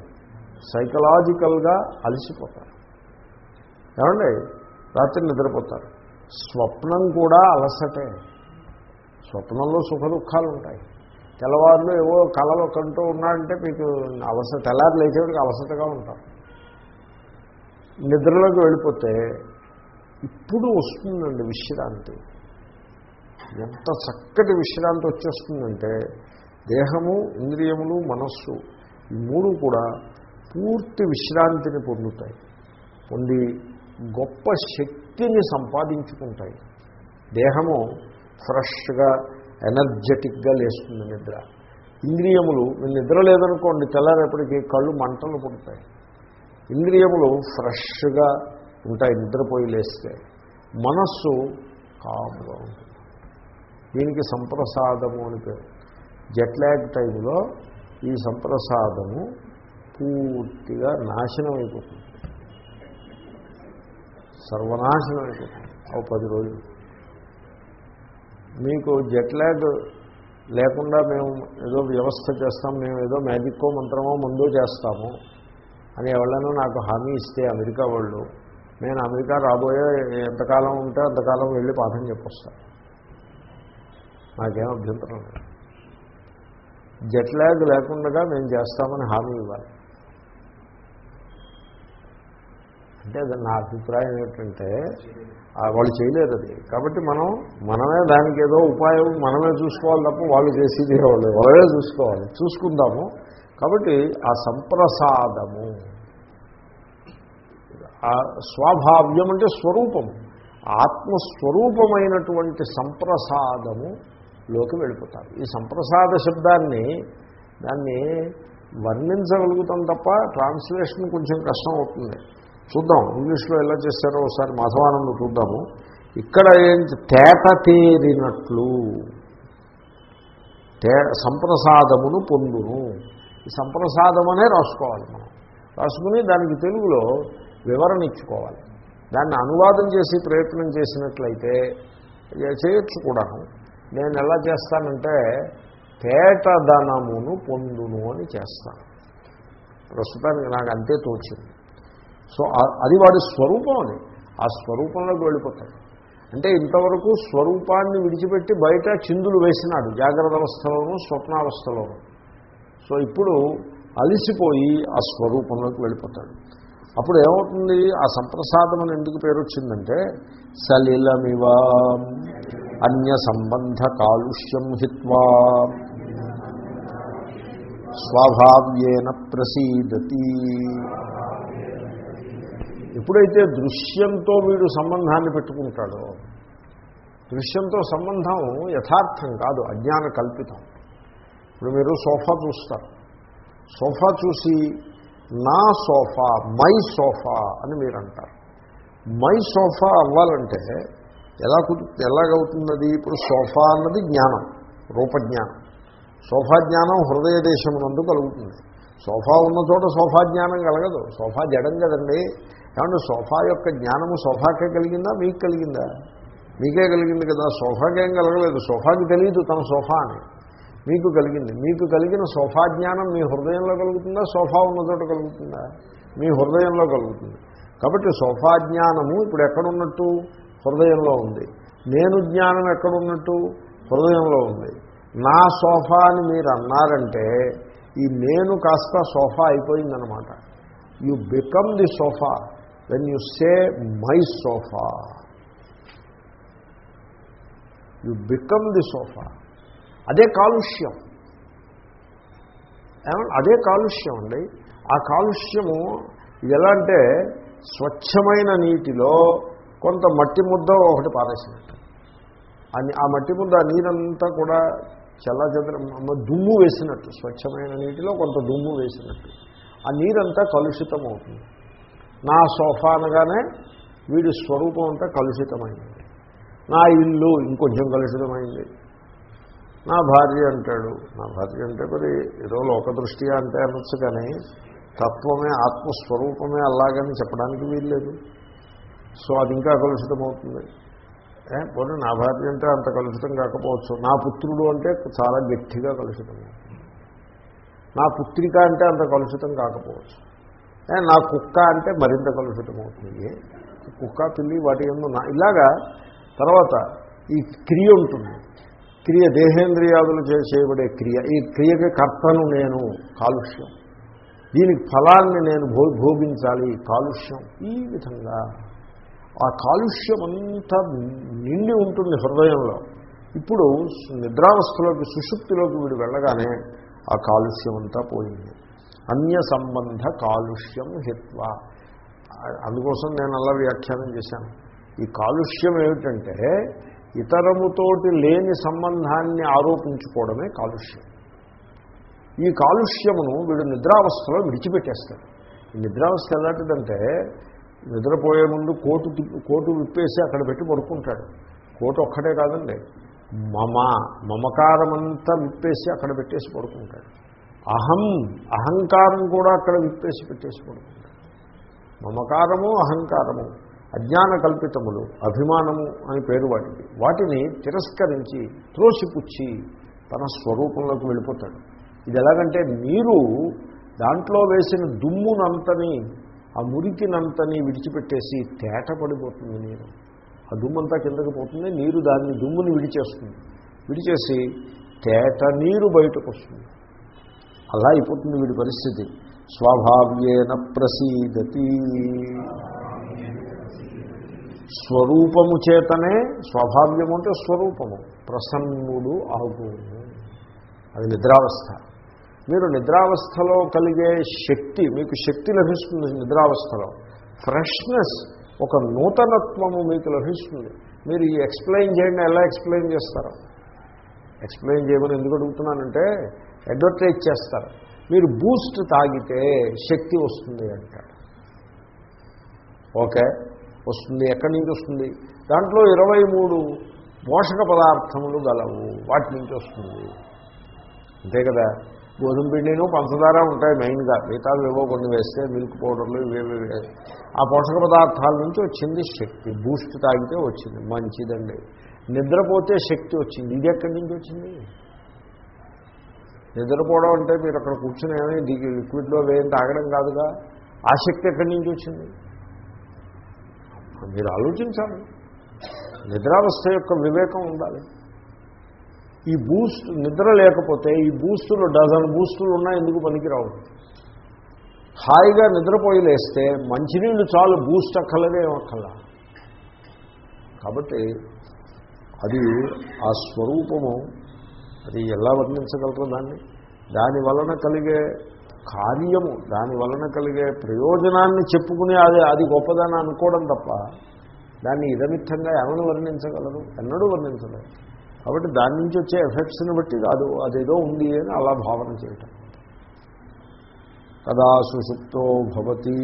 S1: సైకలాజికల్గా అలసిపోతారు. ఏమండి? రాత్రి నిద్రపోతారు. స్వప్నం కూడా అలసటే. స్వప్నంలో సుఖ దుఃఖాలు ఉంటాయి తెల్లవారులు ఏవో కళలు కంటూ ఉన్నాడంటే మీకు అలస తెల్లారు లేచేవాడికి అలసటగా ఉంటారు. నిద్రలోకి వెళ్ళిపోతే ఇప్పుడు వస్తుందండి విశ్రాంతి. ఎంత చక్కటి విశ్రాంతి వచ్చేస్తుందంటే దేహము ఇంద్రియములు మనస్సు ఈ మూడు కూడా పూర్తి విశ్రాంతిని పొందుతాయి. పొంది గొప్ప శక్తిని సంపాదించుకుంటాయి. దేహము ఫ్రెష్గా ఎనర్జెటిక్గా లేస్తుంది నిద్ర. ఇంద్రియములు మీరు నిద్ర లేదనుకోండి తెల్లారేపటికి కళ్ళు మంటలు పుడతాయి. ఇంద్రియములు ఫ్రెష్గా ఉంటాయి నిద్రపోయి లేస్తే మనస్సు కామ్గా ఉంటుంది. దీనికి సంప్రసాదము అని పేరు. జెట్లాగ్ టైంలో ఈ సంప్రసాదము పూర్తిగా నాశనం అయిపోతుంది సర్వనాశనం అయిపోతుంది ఓ పది రోజులు. మీకు జెట్లాగ్ లేకుండా మేము ఏదో వ్యవస్థ చేస్తాం మేము ఏదో మ్యాజిక్కో మంత్రమో ముందో చేస్తాము అని ఎవరైనా నాకు హామీ ఇస్తే అమెరికా వాళ్ళు నేను అమెరికా రాబోయే ఎంతకాలం ఉంటే అంతకాలం వెళ్ళి పాఠం చెప్పొస్తాను నాకేం అభ్యంతరం లేదు. జెట్లాగ్ లేకుండా మేము చేస్తామని హామీ ఇవ్వాలి. అంటే నా అభిప్రాయం ఏంటంటే వాళ్ళు చేయలేరు అది. కాబట్టి మనం మనమే దానికి ఏదో ఉపాయం మనమే చూసుకోవాలి తప్ప వాళ్ళు చేసేది వాళ్ళు వాళ్ళే చూసుకోవాలి. చూసుకుందాము. కాబట్టి ఆ సంప్రసాదము. స్వాభావ్యం అంటే స్వరూపము ఆత్మస్వరూపమైనటువంటి సంప్రసాదము లోకి వెళ్ళిపోతారు. ఈ సంప్రసాద శబ్దాన్ని దాన్ని వర్ణించగలుగుతాం తప్ప ట్రాన్స్లేషన్ కొంచెం కష్టం అవుతుంది. చూద్దాం ఇంగ్లీష్లో ఎలా చేస్తారో ఒకసారి మాధవానంద చూద్దాము. ఇక్కడ ఏంటి తేట తేరినట్లు. తే సంప్రసాదమును పొందును. ఈ సంప్రసాదం అనే రాసుకోవాలి మనం. రాసుకుని దానికి తెలుగులో వివరణ ఇచ్చుకోవాలి దాన్ని అనువాదం చేసి ప్రయత్నం చేసినట్లయితే చేయొచ్చు కూడాను. నేను ఎలా చేస్తానంటే పేటదనమును పొందును అని చేస్తాను. ప్రస్తుతానికి నాకు అంతే తోచింది. సో అది వాడి స్వరూపం అది. ఆ స్వరూపంలోకి వెళ్ళిపోతాడు. అంటే ఇంతవరకు స్వరూపాన్ని విడిచిపెట్టి బయట చిందులు వేసినాడు జాగ్రత్త అవస్థలోనూ స్వప్నావస్థలోనూ. సో ఇప్పుడు అలిసిపోయి ఆ స్వరూపంలోకి వెళ్ళిపోతాడు. అప్పుడు ఏమవుతుంది? ఆ సంప్రసాదం అని ఎందుకు పేరు వచ్చిందంటే సలిలమివ అన్య సంబంధ కాలుష్యం హిత్వా. స్వాభావ్యేన ప్రసీదతి. ఎప్పుడైతే దృశ్యంతో వీడు సంబంధాన్ని పెట్టుకుంటాడో దృశ్యంతో సంబంధం యథార్థం కాదు అజ్ఞాన కల్పితం. ఇప్పుడు మీరు సోఫా చూస్తారు. సోఫా చూసి నా సోఫా మై సోఫా అని మీరు అంటారు మై సోఫా అవ్వాలంటే ఎలా ఎలాగవుతున్నది? ఇప్పుడు సోఫా అన్నది జ్ఞానం రూపజ్ఞానం. సోఫా జ్ఞానం హృదయ దేశమునందు కలుగుతుంది. సోఫా ఉన్న చోట సోఫా జ్ఞానం కలగదు. సోఫా జడం కదండి. కాబట్టి సోఫా యొక్క జ్ఞానము సోఫాకే కలిగిందా? మీకు కలిగిందా? మీకే కలిగింది కదా. సోఫాకేం కలగలేదు. సోఫాకి తెలియదు తన సోఫా అని. మీకు కలిగింది. మీకు కలిగిన సోఫా జ్ఞానం మీ హృదయంలో కలుగుతుందా? సోఫా ఉన్న చోట కలుగుతుందా? మీ హృదయంలో కలుగుతుంది. కాబట్టి సోఫా జ్ఞానము ఇప్పుడు ఎక్కడున్నట్టు? హృదయంలో ఉంది. నేను జ్ఞానం ఎక్కడున్నట్టు? హృదయంలో ఉంది. నా సోఫా అని మీరు అన్నారంటే ఈ నేను కాస్త సోఫా అయిపోయిందనమాట you become the sofa when you say my sofa you become the sofa అదే కాలుష్యం. ఏమంటే అదే కాలుష్యం అండి. ఆ కాలుష్యము ఇది ఎలా అంటే స్వచ్ఛమైన నీటిలో కొంత మట్టి ముద్ద ఒకటి పారేసినట్టు. అని ఆ మట్టి ముద్ద నీరంతా కూడా చల్లచంద్ర దుమ్ము వేసినట్టు స్వచ్ఛమైన నీటిలో కొంత దుమ్ము వేసినట్టు. ఆ నీరంతా కలుషితం అవుతుంది నా సోఫా అనగానే వీడి స్వరూపం అంతా కలుషితమైంది. నా ఇల్లు ఇంకొంచెం కలుషితమైంది. నా భార్య అంటాడు. నా భార్య అంటే మరి ఏదో లోకదృష్టిగా అంటే అనొచ్చు కానీ తత్వమే ఆత్మస్వరూపమే అలాగని చెప్పడానికి వీల్లేదు. సో అది ఇంకా కలుషితమవుతుంది. పోనీ నా భార్య అంటే అంత కలుషితం కాకపోవచ్చు. నా పుత్రుడు అంటే చాలా గట్టిగా కలుషితం నా పుత్రిక అంటే అంత కలుషితం కాకపోవచ్చు. నా కుక్క అంటే మరింత కలుషితం అవుతుంది కుక్క పిల్లి వాటి ఎందు నా ఇలాగా తర్వాత ఈ క్రియ ఉంటుంది. క్రియ దేహేంద్రియాదులు చేయబడే క్రియ. ఈ క్రియకి కర్తను నేను కాలుష్యం. దీనికి ఫలాన్ని నేను భో భోగించాలి కాలుష్యం. ఈ విధంగా ఆ కాలుష్యం అంతా నిండి ఉంటుంది హృదయంలో. ఇప్పుడు నిద్రావస్థలోకి సుషుప్తిలోకి వీడు వెళ్ళగానే ఆ కాలుష్యం అంతా పోయింది. అన్య సంబంధ కాలుష్యం హిత్వ. అందుకోసం నేను అలా వ్యాఖ్యానం చేశాను. ఈ కాలుష్యం ఏమిటంటే ఇతరముతోటి లేని సంబంధాన్ని ఆరోపించుకోవడమే కాలుష్యం. ఈ కాలుష్యమును వీడు నిద్రావస్థలో విడిచిపెట్టేస్తాడు. ఈ నిద్రావస్థ ఎలాంటిదంటే నిద్రపోయే ముందు కోటు కోటు విప్పేసి అక్కడ పెట్టి పడుకుంటాడు. కోటు ఒక్కటే కాదండి. మమ మమకారమంతా విప్పేసి అక్కడ పెట్టేసి పడుకుంటాడు. అహం అహంకారం కూడా అక్కడ విప్పేసి పెట్టేసి పడుకుంటాడు. మమకారము అహంకారము. అజ్ఞాన కల్పితములు అభిమానము అని పేరు వాటికి వాటిని తిరస్కరించి త్రోసిపుచ్చి తన స్వరూపంలోకి వెళ్ళిపోతాడు. ఇది ఎలాగంటే నీరు దాంట్లో వేసిన దుమ్మునంతని ఆ మురికినంతని విడిచిపెట్టేసి తేట పడిపోతుంది నీరు. ఆ దుమ్మంతా కిందకి పోతుంది నీరు దాన్ని దుమ్ముని విడిచేస్తుంది. విడిచేసి తేట నీరు బయటకు వస్తుంది. అలా అయిపోతుంది వీడి పరిస్థితి. స్వభావ్యేన ప్రసీదతి. స్వరూపము చేతనే స్వభావ్యము అంటే స్వరూపము. ప్రసన్నుడు ఆగు అది నిద్రావస్థ. మీరు నిద్రావస్థలో కలిగే శక్తి మీకు శక్తి లభిస్తుంది నిద్రావస్థలో. ఫ్రెష్నెస్ ఒక నూతనత్వము మీకు లభిస్తుంది. మీరు ఈ ఎక్స్ప్లెయిన్ చేయండి ఎలా ఎక్స్ప్లెయిన్ చేస్తారు? ఎక్స్ప్లెయిన్ చేయమని ఎందుకు అడుగుతున్నానంటే అడ్వర్టైజ్ చేస్తారు. మీరు బూస్ట్ తాగితే శక్తి వస్తుంది అంటాడు ఓకే? వస్తుంది ఎక్కడి నుంచి వస్తుంది? దాంట్లో ఇరవై మూడు పోషక పదార్థములు గలవు వాటి నుంచి వస్తుంది. అంతే కదా? గోధుమ పిండిను పంచదార ఉంటాయి మెయిన్గా మిగతాలు ఏవో కొన్ని వేస్తే మిల్క్ పౌడర్లు ఇవేవి ఆ పోషక పదార్థాల నుంచి వచ్చింది శక్తి బూస్ట్ తాగితే వచ్చింది మంచిదండి. నిద్రపోతే శక్తి వచ్చింది. ఇది ఎక్కడి నుంచి వచ్చింది? నిద్రపోవడం అంటే మీరు అక్కడ కూర్చుని ఏమైనా దిగి లిక్విడ్లో వేయం తాగడం కాదుగా. ఆ శక్తి ఎక్కడి నుంచి వచ్చింది? మీరు ఆలోచించాలి. నిద్రావస్థ యొక్క వివేకం ఉండాలి. ఈ బూస్ట్ నిద్ర లేకపోతే ఈ బూస్టులు డజన్ బూస్టులు ఉన్నా ఎందుకు పనికిరావు? హాయిగా నిద్రపోయి లేస్తే మంచినీళ్ళు చాలు బూస్ట్ అక్కలదే అక్కల కాబట్టి అది ఆ స్వరూపము అది ఎలా వర్ణించగలరు దాన్ని? దాని వలన కలిగే కార్యము దాని వలన కలిగే ప్రయోజనాన్ని చెప్పుకుని అది అది గొప్పదని అనుకోవడం తప్ప దాన్ని ఇదమిత్తంగా ఎవరు వర్ణించగలరు? ఎన్నడూ వర్ణించలేరు. కాబట్టి దాని నుంచి వచ్చే ఎఫెక్ట్స్ని బట్టి అది అదేదో ఉంది అని అలా భావన చేయటం. కదా సుషుప్తో భవతి.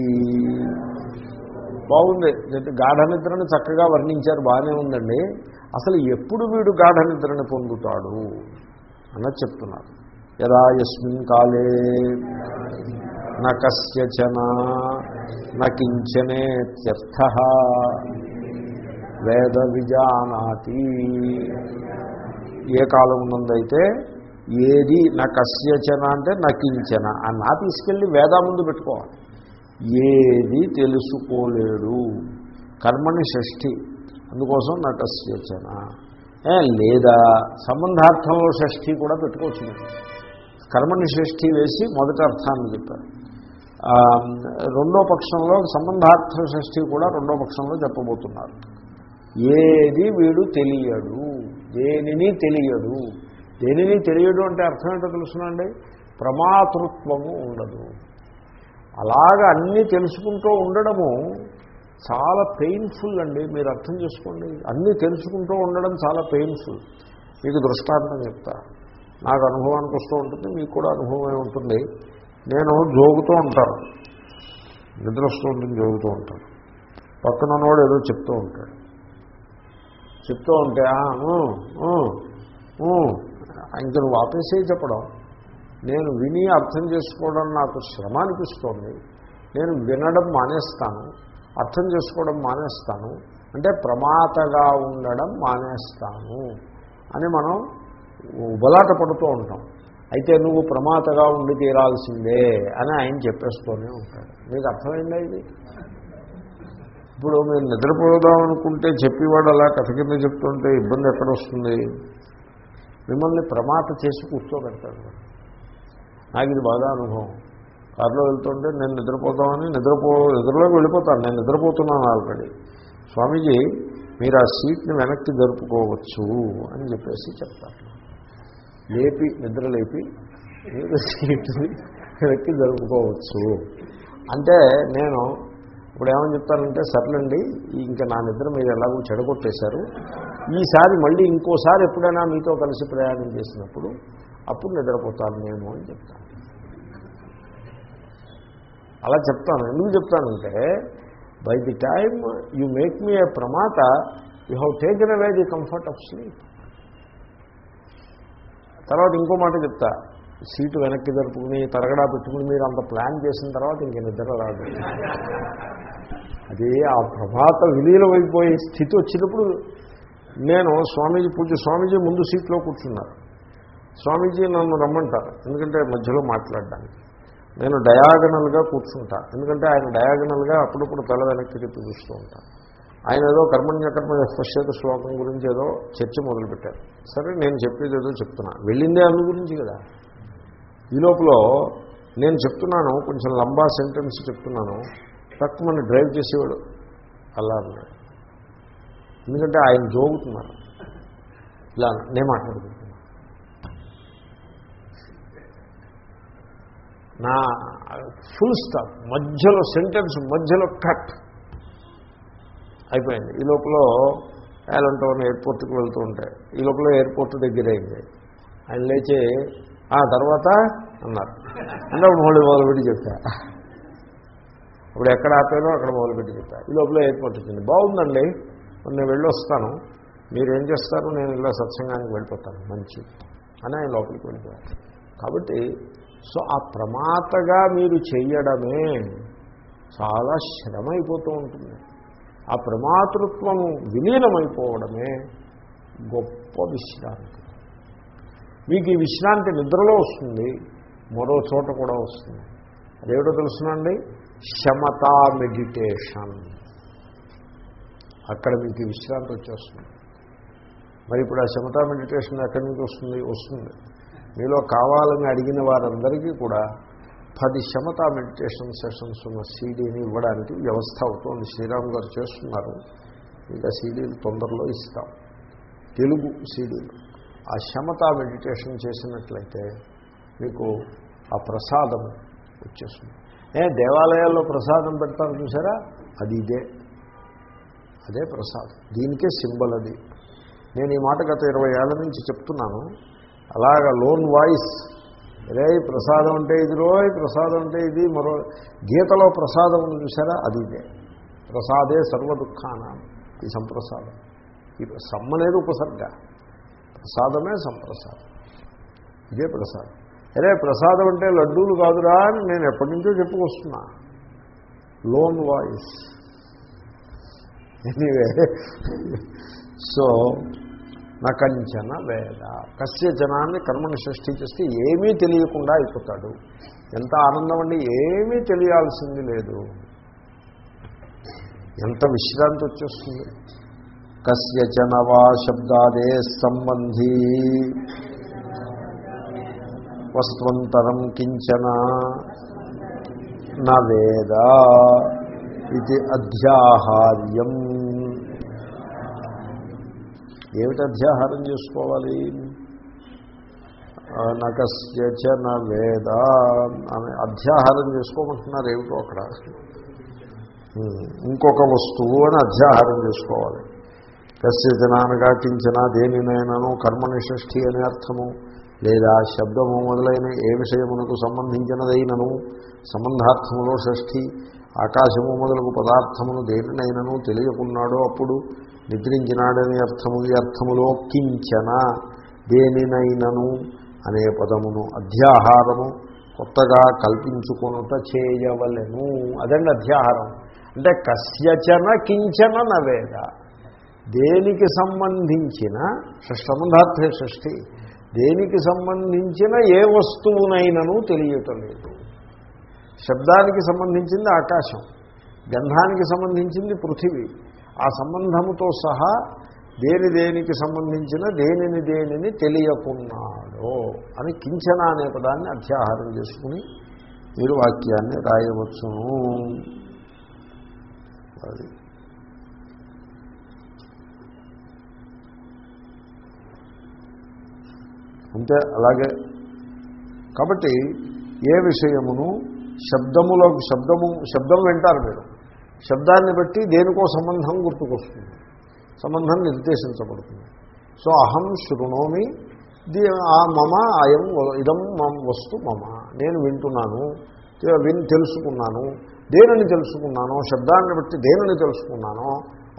S1: బాగుంది. గాఢ నిద్రను చక్కగా వర్ణించారు బాగానే ఉందండి. అసలు ఎప్పుడు వీడు గాఢ నిద్రని పొందుతాడు? అన్నది చెప్తున్నారు. యదా యస్మిన్ కాలే నకస్యచన నకించనేత్యర్థ వేద విజానాతి ఏ కాలం నుందైతే ఏది నా కస్యచన అంటే నకించన ఆ నా తీసుకెళ్ళి వేదా ముందు పెట్టుకోవాలి. ఏది తెలుసుకోలేడు. కర్మని షష్ఠి అందుకోసం నా కస్యచన ఏ, లేదా సంబంధార్థంలో షష్ఠి కూడా పెట్టుకోవచ్చు కర్మని షష్ఠి వేసి మొదటి అర్థాన్ని చెప్పారు. రెండో పక్షంలో సంబంధార్థ షష్ఠి కూడా రెండో పక్షంలో చెప్పబోతున్నారు. ఏది వీడు తెలియడు దేనిని తెలియడు దేనిని తెలియడు అంటే అర్థం ఏంటో తెలుసునండి? ప్రమాతృత్వము ఉండదు. అలాగా అన్నీ తెలుసుకుంటూ ఉండడము చాలా పెయిన్ఫుల్ అండి. మీరు అర్థం చేసుకోండి. అన్నీ తెలుసుకుంటూ ఉండడం చాలా పెయిన్ఫుల్ మీకు దృష్టాంతం చెప్తా. నాకు అనుభవానికి వస్తూ ఉంటుంది మీకు కూడా అనుభవమే ఉంటుంది. నేను జోగుతూ ఉంటాను. నిద్ర వస్తూ ఉంటుంది జోగుతూ ఉంటాను. పక్కన ఉన్నవాడు ఏదో చెప్తూ ఉంటాడు. చెప్తూ ఉంటే ఇంక నువ్వు ఆపేసే చెప్పడం నేను విని అర్థం చేసుకోవడం నాకు శ్రమ అనిపిస్తోంది. నేను వినడం మానేస్తాను. అర్థం చేసుకోవడం మానేస్తాను. అంటే ప్రమాతగా ఉండడం మానేస్తాను. అని మనం ఉబలాట పడుతూ ఉంటాం. అయితే నువ్వు ప్రమాతగా ఉండి తీరాల్సిందే అని ఆయన చెప్పేస్తూనే ఉంటాడు. మీకు అర్థమైందా ఇది? ఇప్పుడు మీరు నిద్రపోదాం అనుకుంటే చెప్పేవాడు అలా కథ కింద చెప్తుంటే ఇబ్బంది ఎక్కడ వస్తుంది మిమ్మల్ని ప్రమాత చేసి కూర్చోబెడతాడు. నాకు ఇది బాగా అనుభవం. కారులో వెళ్తుంటే నేను నిద్రపోతామని నిద్రపో నిద్రలోకి వెళ్ళిపోతాను. నేను నిద్రపోతున్నాను ఆల్రెడీ. స్వామీజీ మీరు ఆ సీట్ని వెనక్కి జరుపుకోవచ్చు అని చెప్పేసి చెప్తాను లేపి నిద్ర లేపి వెనక్కి జరుపుకోవచ్చు. అంటే నేను ఇప్పుడు ఏమని చెప్తానంటే సర్లేండి ఇంకా నా నిద్ర మీరు ఎలాగో చెడగొట్టేశారు. ఈసారి మళ్ళీ ఇంకోసారి ఎప్పుడైనా మీతో కలిసి ప్రయాణం చేసినప్పుడు అప్పుడు నిద్రపోతాను నేను అని చెప్తాను. అలా చెప్తాను. ఎందుకు చెప్తానంటే by the time you make me a promise you have taken away the comfort of sleep తర్వాత ఇంకో మాట చెప్తా. సీటు వెనక్కి జరుపుకుని తరగడా పెట్టుకుని మీరు అంత ప్లాన్ చేసిన తర్వాత ఇంక నిద్ర రాదు. అది ఆ ప్రభాత విలీనమైపోయే స్థితి వచ్చినప్పుడు నేను స్వామీజీ పూజ స్వామీజీ ముందు సీట్లో కూర్చున్నారు. స్వామీజీ నన్ను రమ్మంటారు ఎందుకంటే మధ్యలో మాట్లాడడానికి. నేను డయాగనల్గా కూర్చుంటా ఎందుకంటే ఆయన డయాగనల్గా అప్పుడప్పుడు తల వెనక్కి చెప్పి చూస్తూ ఉంటాను ఆయన ఏదో కర్మణ్యకర్మ స్పశ్యత శ్లోకం గురించి ఏదో చర్చ మొదలుపెట్టారు. సరే నేను చెప్పేది ఏదో చెప్తున్నా. వెళ్ళిందే అందు గురించి కదా. ఈ లోపల నేను చెప్తున్నాను కొంచెం లంబా సెంటెన్స్ చెప్తున్నాను. తక్కువ డ్రైవ్ చేసేవాడు అలా అన్నాడు ఎందుకంటే ఆయన జోగుతున్నారు. ఇలా నేను మాట్లాడుకుంటున్నాను నా ఫుల్ స్టాప్ మధ్యలో సెంటెన్స్ మధ్యలో కట్ అయిపోయింది. ఈ లోపల ఏలంటోన్ ఎయిర్పోర్ట్కి వెళ్తూ ఉంటాయి ఈ లోపల ఎయిర్పోర్ట్ దగ్గర అయింది ఆయన లేచి ఆ తర్వాత? అన్నారు. అంటే అప్పుడు మళ్ళీ మొదలుపెట్టి చెప్పా. ఇప్పుడు ఎక్కడ ఆపానో అక్కడ మొదలుపెట్టి చెప్పా. ఈ లోపల ఎయిర్పోర్ట్ వచ్చింది. బాగుందండి నేను వెళ్ళొస్తాను. మీరు ఏం చేస్తారు? నేను ఇలా సత్సంగానికి వెళ్ళిపోతాను. మంచి. అని ఆయన లోపలికి వెళ్ళిపోయారు. కాబట్టి సో ఆ ప్రమాతగా మీరు చేయడమే చాలా శ్రమ అయిపోతూ ఉంటుంది. ఆ ప్రమాతృత్వము విలీనమైపోవడమే గొప్ప విశ్రాంతి. మీకు ఈ విశ్రాంతి నిద్రలో వస్తుంది మరో చోట కూడా వస్తుంది. అదేమిటో తెలుసునండి శమతా మెడిటేషన్. అక్కడ మీకు విశ్రాంతి వచ్చేస్తుంది. మరి ఇప్పుడు ఆ శమతా మెడిటేషన్ ఎక్కడి నుంచి వస్తుంది? వస్తుంది. మీలో కావాలని అడిగిన వారందరికీ కూడా పది శమతా మెడిటేషన్ సెషన్స్ ఉన్న సీడీని ఇవ్వడానికి వ్యవస్థ అవుతోంది. శ్రీరామ్ గారు చేస్తున్నారు. ఇంకా సీడీలు తొందరలో ఇస్తాం. తెలుగు సీడీలు. ఆ శమతా మెడిటేషన్ చేసినట్లయితే మీకు ఆ ప్రసాదం వచ్చేస్తుంది. ఏ దేవాలయాల్లో ప్రసాదం పెడతారు చూసారా? అది ఇదే. అదే ప్రసాదం. దీనికే సింబల్ అది. నేను ఈ మాట గత ఇరవై ఏళ్ళ నుంచి చెప్తున్నాను. అలాగ లోన్ వాయిస్ రే ప్రసాదం అంటే ఇది రోయ్ ప్రసాదం అంటే ఇది మరో. గీతలో ప్రసాదం చూసారా అది ఇదే. ప్రసాదే సర్వ దుఃఖాన ఈ సంప్రసాదం. ఈ సమ్ అనేది ఉపసర్గ. ప్రసాదమే సంప్రసాదం. ఇదే ప్రసాదం. అరే ప్రసాదం అంటే లడ్డూలు కాదురా అని నేను ఎప్పటి నుంచో చెప్పుకొస్తున్నా. లోన్ వాయిస్ ఎనీవే సో నకంచన వేద. కస్య జనాన్ని కర్మని సృష్టి చేస్తే ఏమీ తెలియకుండా అయిపోతాడు. ఎంత ఆనందం అండి ఏమీ తెలియాల్సింది లేదు. ఎంత విశ్రాంతి వచ్చేస్తుంది. కస్యచన వా శబ్దాదే సంబంధీ. వస్త్వంతరం కించన నవేద ఇది అధ్యాహార్యం. ఏమిటి అధ్యాహారం చేసుకోవాలి నకస్యచన వేద అని అధ్యాహారం చేసుకోమంటున్నారు ఏమిటో అక్కడ? ఇంకొక వస్తువు అని అధ్యాహారం చేసుకోవాలి. కస్యచనానగా కించిన దేనినైనాను కర్మనిషష్ఠి అనే అర్థము లేదా శబ్దము మొదలైన ఏ విషయమునకు సంబంధించినదైనను సంబంధార్థములో షష్ఠి ఆకాశము మొదలగు పదార్థమును దేనినైనను తెలియకున్నాడో అప్పుడు నిద్రించినాడని అర్థము ఈ అర్థములో కించన దేనినైనను అనే పదమును అధ్యాహారము కొత్తగా కల్పించుకొనుట చేయవలెను. అదండి అధ్యాహారం. అంటే కస్యచన కించన నవేద దేనికి సంబంధించిన సంబంధార్థే షష్ఠి దేనికి సంబంధించిన ఏ వస్తువునైనను తెలియటం లేదు శబ్దానికి సంబంధించింది ఆకాశం గంధానికి సంబంధించింది పృథివీ. ఆ సంబంధముతో సహా దేని దేనికి సంబంధించిన దేనిని దేనిని తెలియకున్నాడో అని కించన అనే పదాన్ని అధ్యాహారం చేసుకుని మీరు వాక్యాన్ని రాయవచ్చును. అది. అంటే అలాగే కాబట్టి ఏ విషయమును శబ్దములో శబ్దము శబ్దం వింటారు మీరు. శబ్దాన్ని బట్టి దేనికో సంబంధం గుర్తుకొస్తుంది. సంబంధం నిర్దేశించబడుతుంది. సో అహం శృణోమి ది ఆ మమ అయం ఇదం వస్తు మమ. నేను వింటున్నాను విని తెలుసుకున్నాను దేనిని తెలుసుకున్నానో శబ్దాన్ని బట్టి దేనిని తెలుసుకున్నానో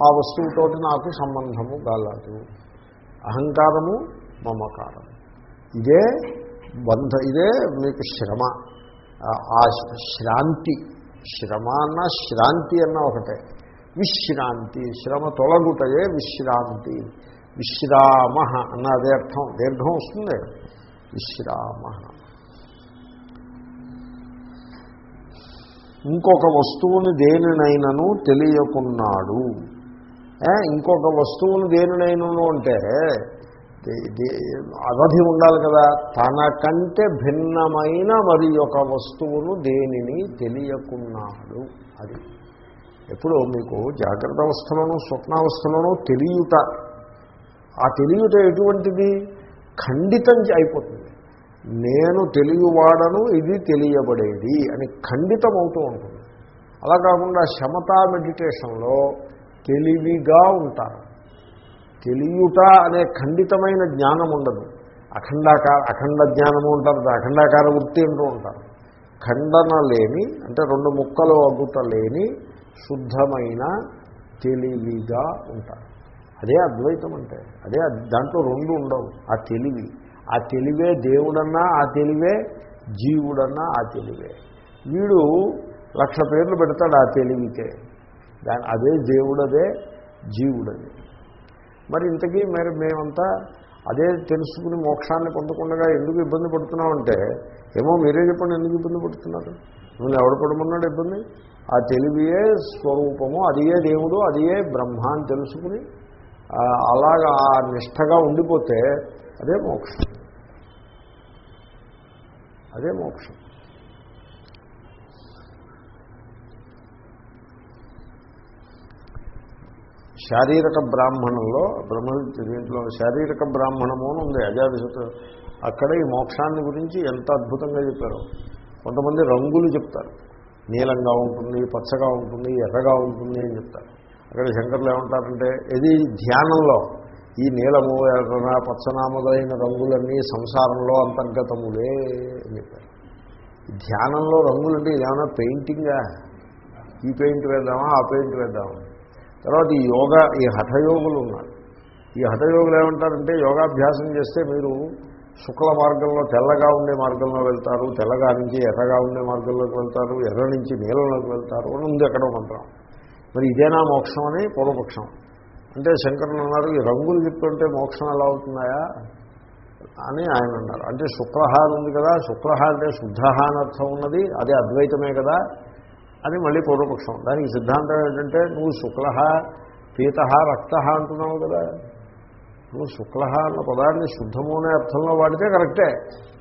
S1: ఆ వస్తువుతోటి నాకు సంబంధము గాలదు. అహంకారము మమకారము ఇదే బంధ ఇదే మీకు శ్రమ. ఆ శ్రాంతి. శ్రమ అన్న శ్రాంతి అన్న ఒకటే. విశ్రాంతి శ్రమ తొలగుటయే విశ్రాంతి. విశ్రామ అన్న అదే అర్థం దీర్ఘం వస్తుంది. విశ్రామ. ఇంకొక వస్తువుని దేనినైనను తెలియకున్నాడు. ఇంకొక వస్తువుని దేనినైనను అంటే అవధి ఉండాలి కదా. తనకంటే భిన్నమైన మరి ఒక వస్తువును దేనిని తెలియకున్నాడు. అది ఎప్పుడు మీకు జాగ్రత్త అవస్థలోనూ స్వప్నావస్థలోనూ తెలియట. ఆ తెలియట ఎటువంటిది? ఖండితం అయిపోతుంది. నేను తెలియవాడను ఇది తెలియబడేది అని ఖండితం అవుతూ ఉంటుంది. అలా కాకుండా శమతా మెడిటేషన్లో తెలివిగా ఉంటారు. తెలియుట అనే ఖండితమైన జ్ఞానం ఉండదు అఖండాకార అఖండ జ్ఞానము ఉంటారు అఖండాకార వృత్తి అంటూ ఉంటారు. ఖండన లేని అంటే రెండు ముక్కలు అగ్గుట లేని శుద్ధమైన తెలివిగా ఉంటారు. అదే అద్వైతం అంటే అదే దాంట్లో రెండు ఉండవు ఆ తెలివి. ఆ తెలివే దేవుడన్నా ఆ తెలివే జీవుడన్నా ఆ తెలివే. వీడు లక్ష పేర్లు పెడతాడు ఆ తెలివికే. దాని అదే దేవుడదే జీవుడదే. మరి ఇంతకీ మరి మేమంతా అదే తెలుసుకుని మోక్షాన్ని పొందకుండా ఎందుకు ఇబ్బంది పడుతున్నామంటే ఏమో మీరే చెప్పండి ఎందుకు ఇబ్బంది పడుతున్నారు? మిమ్మల్ని ఎవడు పడమన్నాడు ఇబ్బంది? ఆ తెలివియే స్వరూపము అదియే దేవుడు అదియే బ్రహ్మ అని తెలుసుకుని అలాగా ఆ నిష్టగా ఉండిపోతే అదే మోక్షం. అదే మోక్షం. శారీరక బ్రాహ్మణంలో బ్రహ్మ దీంట్లో శారీరక బ్రాహ్మణము అని ఉంది. అజాదిశత అక్కడ ఈ మోక్షాన్ని గురించి ఎంత అద్భుతంగా చెప్పారు. కొంతమంది రంగులు చెప్తారు. నీలంగా ఉంటుంది పచ్చగా ఉంటుంది ఎర్రగా ఉంటుంది అని చెప్తారు. అక్కడ శంకర్లు ఏమంటారంటే ఇది ధ్యానంలో ఈ నీలము ఎర్రన పచ్చనామలైన రంగులన్నీ సంసారంలో అంతర్గతములే అని చెప్పారు. ధ్యానంలో రంగులంటే ఇదేమన్నా పెయింటింగా? ఈ పెయింట్ వేద్దామా ఆ పెయింట్ వేద్దామా? తర్వాత ఈ యోగా ఈ హఠయోగులు ఉన్నారు. ఈ హఠయోగులు ఏమంటారంటే యోగాభ్యాసం చేస్తే మీరు శుక్ల మార్గంలో తెల్లగా ఉండే మార్గంలో వెళ్తారు తెల్లగా నుంచి ఎర్రగా ఉండే మార్గంలోకి వెళ్తారు ఎర్ర నుంచి నీళ్ళలోకి వెళ్తారు అని ఉంది ఎక్కడో మంత్రం. మరి ఇదేనా మోక్షం అని పూర్వపక్షం. అంటే శంకరులు అన్నారు ఈ రంగులు చెప్తుంటే మోక్షం ఎలా అవుతున్నాయా అని ఆయన అన్నారు. అంటే శుక్లహ ఉంది కదా శుక్రహ అంటే శుద్ధహ అని అర్థం ఉన్నది అదే అద్వైతమే కదా అని మళ్ళీ పూర్వపక్షం. దానికి సిద్ధాంతం ఏంటంటే నువ్వు శుక్ల పీత రక్త అంటున్నావు కదా. నువ్వు శుక్ల అన్న పదాన్ని శుద్ధము అనే అర్థంలో వాడితే కరెక్టే.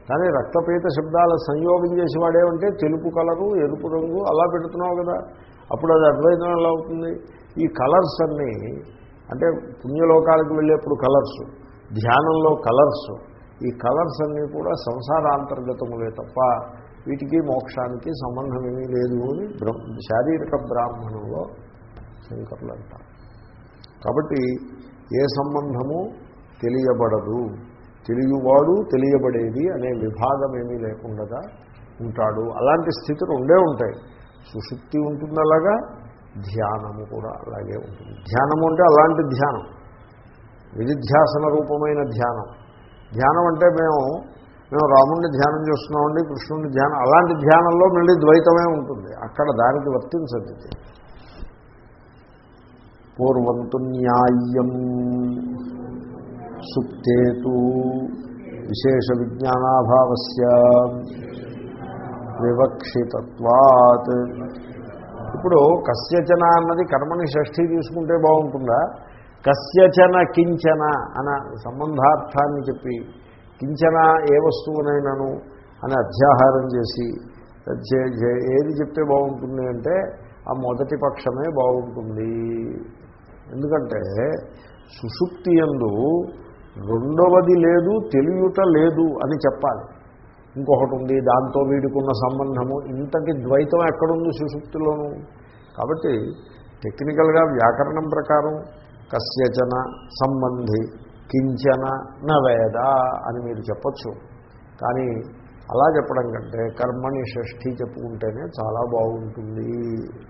S1: కానీ రక్తపీత శబ్దాల సంయోగం చేసి వాడేమంటే తెలుపు కలరు ఎరుపు రంగు అలా పెడుతున్నావు కదా. అప్పుడు అది అద్వైతం ఎలా అవుతుంది? ఈ కలర్స్ అన్నీ అంటే పుణ్యలోకాలకు వెళ్ళేప్పుడు కలర్స్ ధ్యానంలో కలర్స్ ఈ కలర్స్ అన్నీ కూడా సంసారాంతర్గతములే తప్ప వీటికి మోక్షానికి సంబంధం ఏమీ లేదు అని బ్రహ్మ శారీరక బ్రాహ్మణంలో శంకర్లు అంటారు. కాబట్టి ఏ సంబంధము తెలియబడదు. తెలియవాడు తెలియబడేది అనే విభాగం ఏమీ లేకుండా ఉంటాడు. అలాంటి స్థితులు ఉండే ఉంటాయి. సుశుక్తి ఉంటుంది అలాగా ధ్యానము కూడా అలాగే ఉంటుంది. ధ్యానము అంటే అలాంటి ధ్యానం. విధిధ్యాసన రూపమైన ధ్యానం. ధ్యానం అంటే మేము మేము రాముడిని ధ్యానం చేస్తున్నామండి కృష్ణుని ధ్యానం అలాంటి ధ్యానంలో మళ్ళీ ద్వైతమే ఉంటుంది. అక్కడ దానికి వర్తించదు పూర్వంతు న్యాయం సుప్తేతు విశేష విజ్ఞానాభావస్య వివక్షితత్వాత్. ఇప్పుడు కస్యచన అన్నది కర్మని షష్ఠీ తీసుకుంటే బాగుంటుందా? కస్యచన కించన అన సంబంధార్థాన్ని చెప్పి కించన ఏ వస్తువునైనాను అని అధ్యాహారం చేసి ఏది చెప్తే బాగుంటుంది అంటే ఆ మొదటి పక్షమే బాగుంటుంది. ఎందుకంటే సుషుప్తి ఎందు రెండవది లేదు తెలియట లేదు అని చెప్పాలి. ఇంకొకటి ఉంది దాంతో వీడుకున్న సంబంధము. ఇంతటి ద్వైతం ఎక్కడుంది సుషుప్తిలోను? కాబట్టి టెక్నికల్గా వ్యాకరణం ప్రకారం కస్యచన సంబంధి కించన నవేద అని మీరు చెప్పచ్చు. కానీ అలా చెప్పడం కంటే కర్మని షష్ఠి చెప్పుకుంటేనే చాలా బాగుంటుంది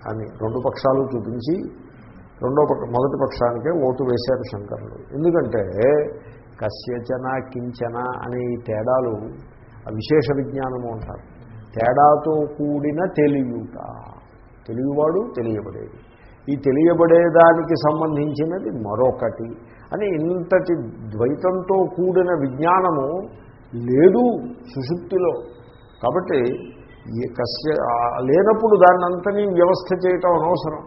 S1: అని రెండు పక్షాలు చూపించి రెండో పక్ష మొదటి పక్షానికే ఓటు వేశారు శంకరులు. ఎందుకంటే కస్యచన కించన అనే తేడాలు విశేష విజ్ఞానము అంటారు. తేడాతో కూడిన తెలియట. తెలియవాడు తెలియబడేది. ఈ తెలియబడేదానికి సంబంధించినది మరొకటి. అని ఇంతటి ద్వైతంతో కూడిన విజ్ఞానము లేదు సుశుక్తిలో కాబట్టి కశ్య కస్య లేనప్పుడు దాన్ని అంతని వ్యవస్థ చేయటం అనవసరం.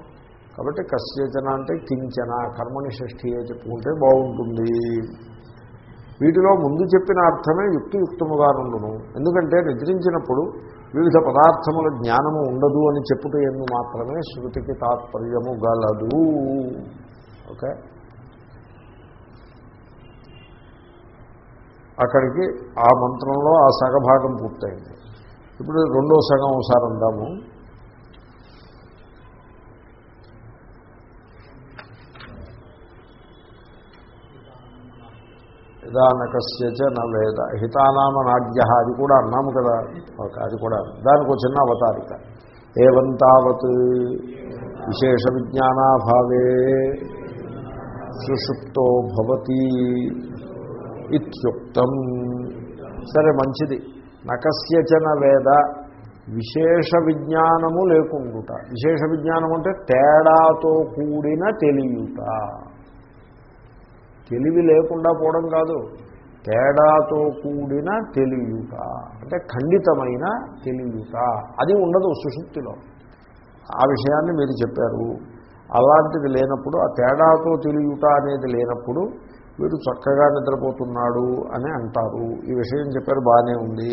S1: కాబట్టి కస్యచన అంటే కించన కర్మని షష్ఠియే చెప్పుకుంటే బాగుంటుంది. వీటిలో ముందు చెప్పిన అర్థమే యుక్తియుక్తముగా నుండును. ఎందుకంటే నిద్రించినప్పుడు వివిధ పదార్థముల జ్ఞానము ఉండదు అని చెప్పుట ఎందు మాత్రమే శృతికి తాత్పర్యము గలదు. ఓకే? అక్కడికి ఆ మంత్రంలో ఆ సగభాగం పూర్తయింది. ఇప్పుడు రెండో సగం ఒకసారి అందాము. ఇదానకస్యచ వేద. హితానామ నాడ్య అది కూడా అన్నాము కదా. ఓకే అది కూడా. దానికి ఒక చిన్న అవతారిక. ఏవంతావత్ విశేష విజ్ఞానాభావే సుషుప్తో భవతి. ఇత్యుక్తం. సరే మంచిది. నకస్యచన వేద విశేష విజ్ఞానము లేకుండుట. విశేష విజ్ఞానం అంటే తేడాతో కూడిన తెలియట. తెలివి లేకుండా పోవడం కాదు. తేడాతో కూడిన తెలియట. అంటే ఖండితమైన తెలియట. అది ఉండదు సుశుక్తిలో ఆ విషయాన్ని మీరు చెప్పారు. అలాంటిది లేనప్పుడు ఆ తేడాతో తెలియట అనేది లేనప్పుడు వీడు చక్కగా నిద్రపోతున్నాడు అని అంటారు. ఈ విషయం చెప్పారు బాగానే ఉంది.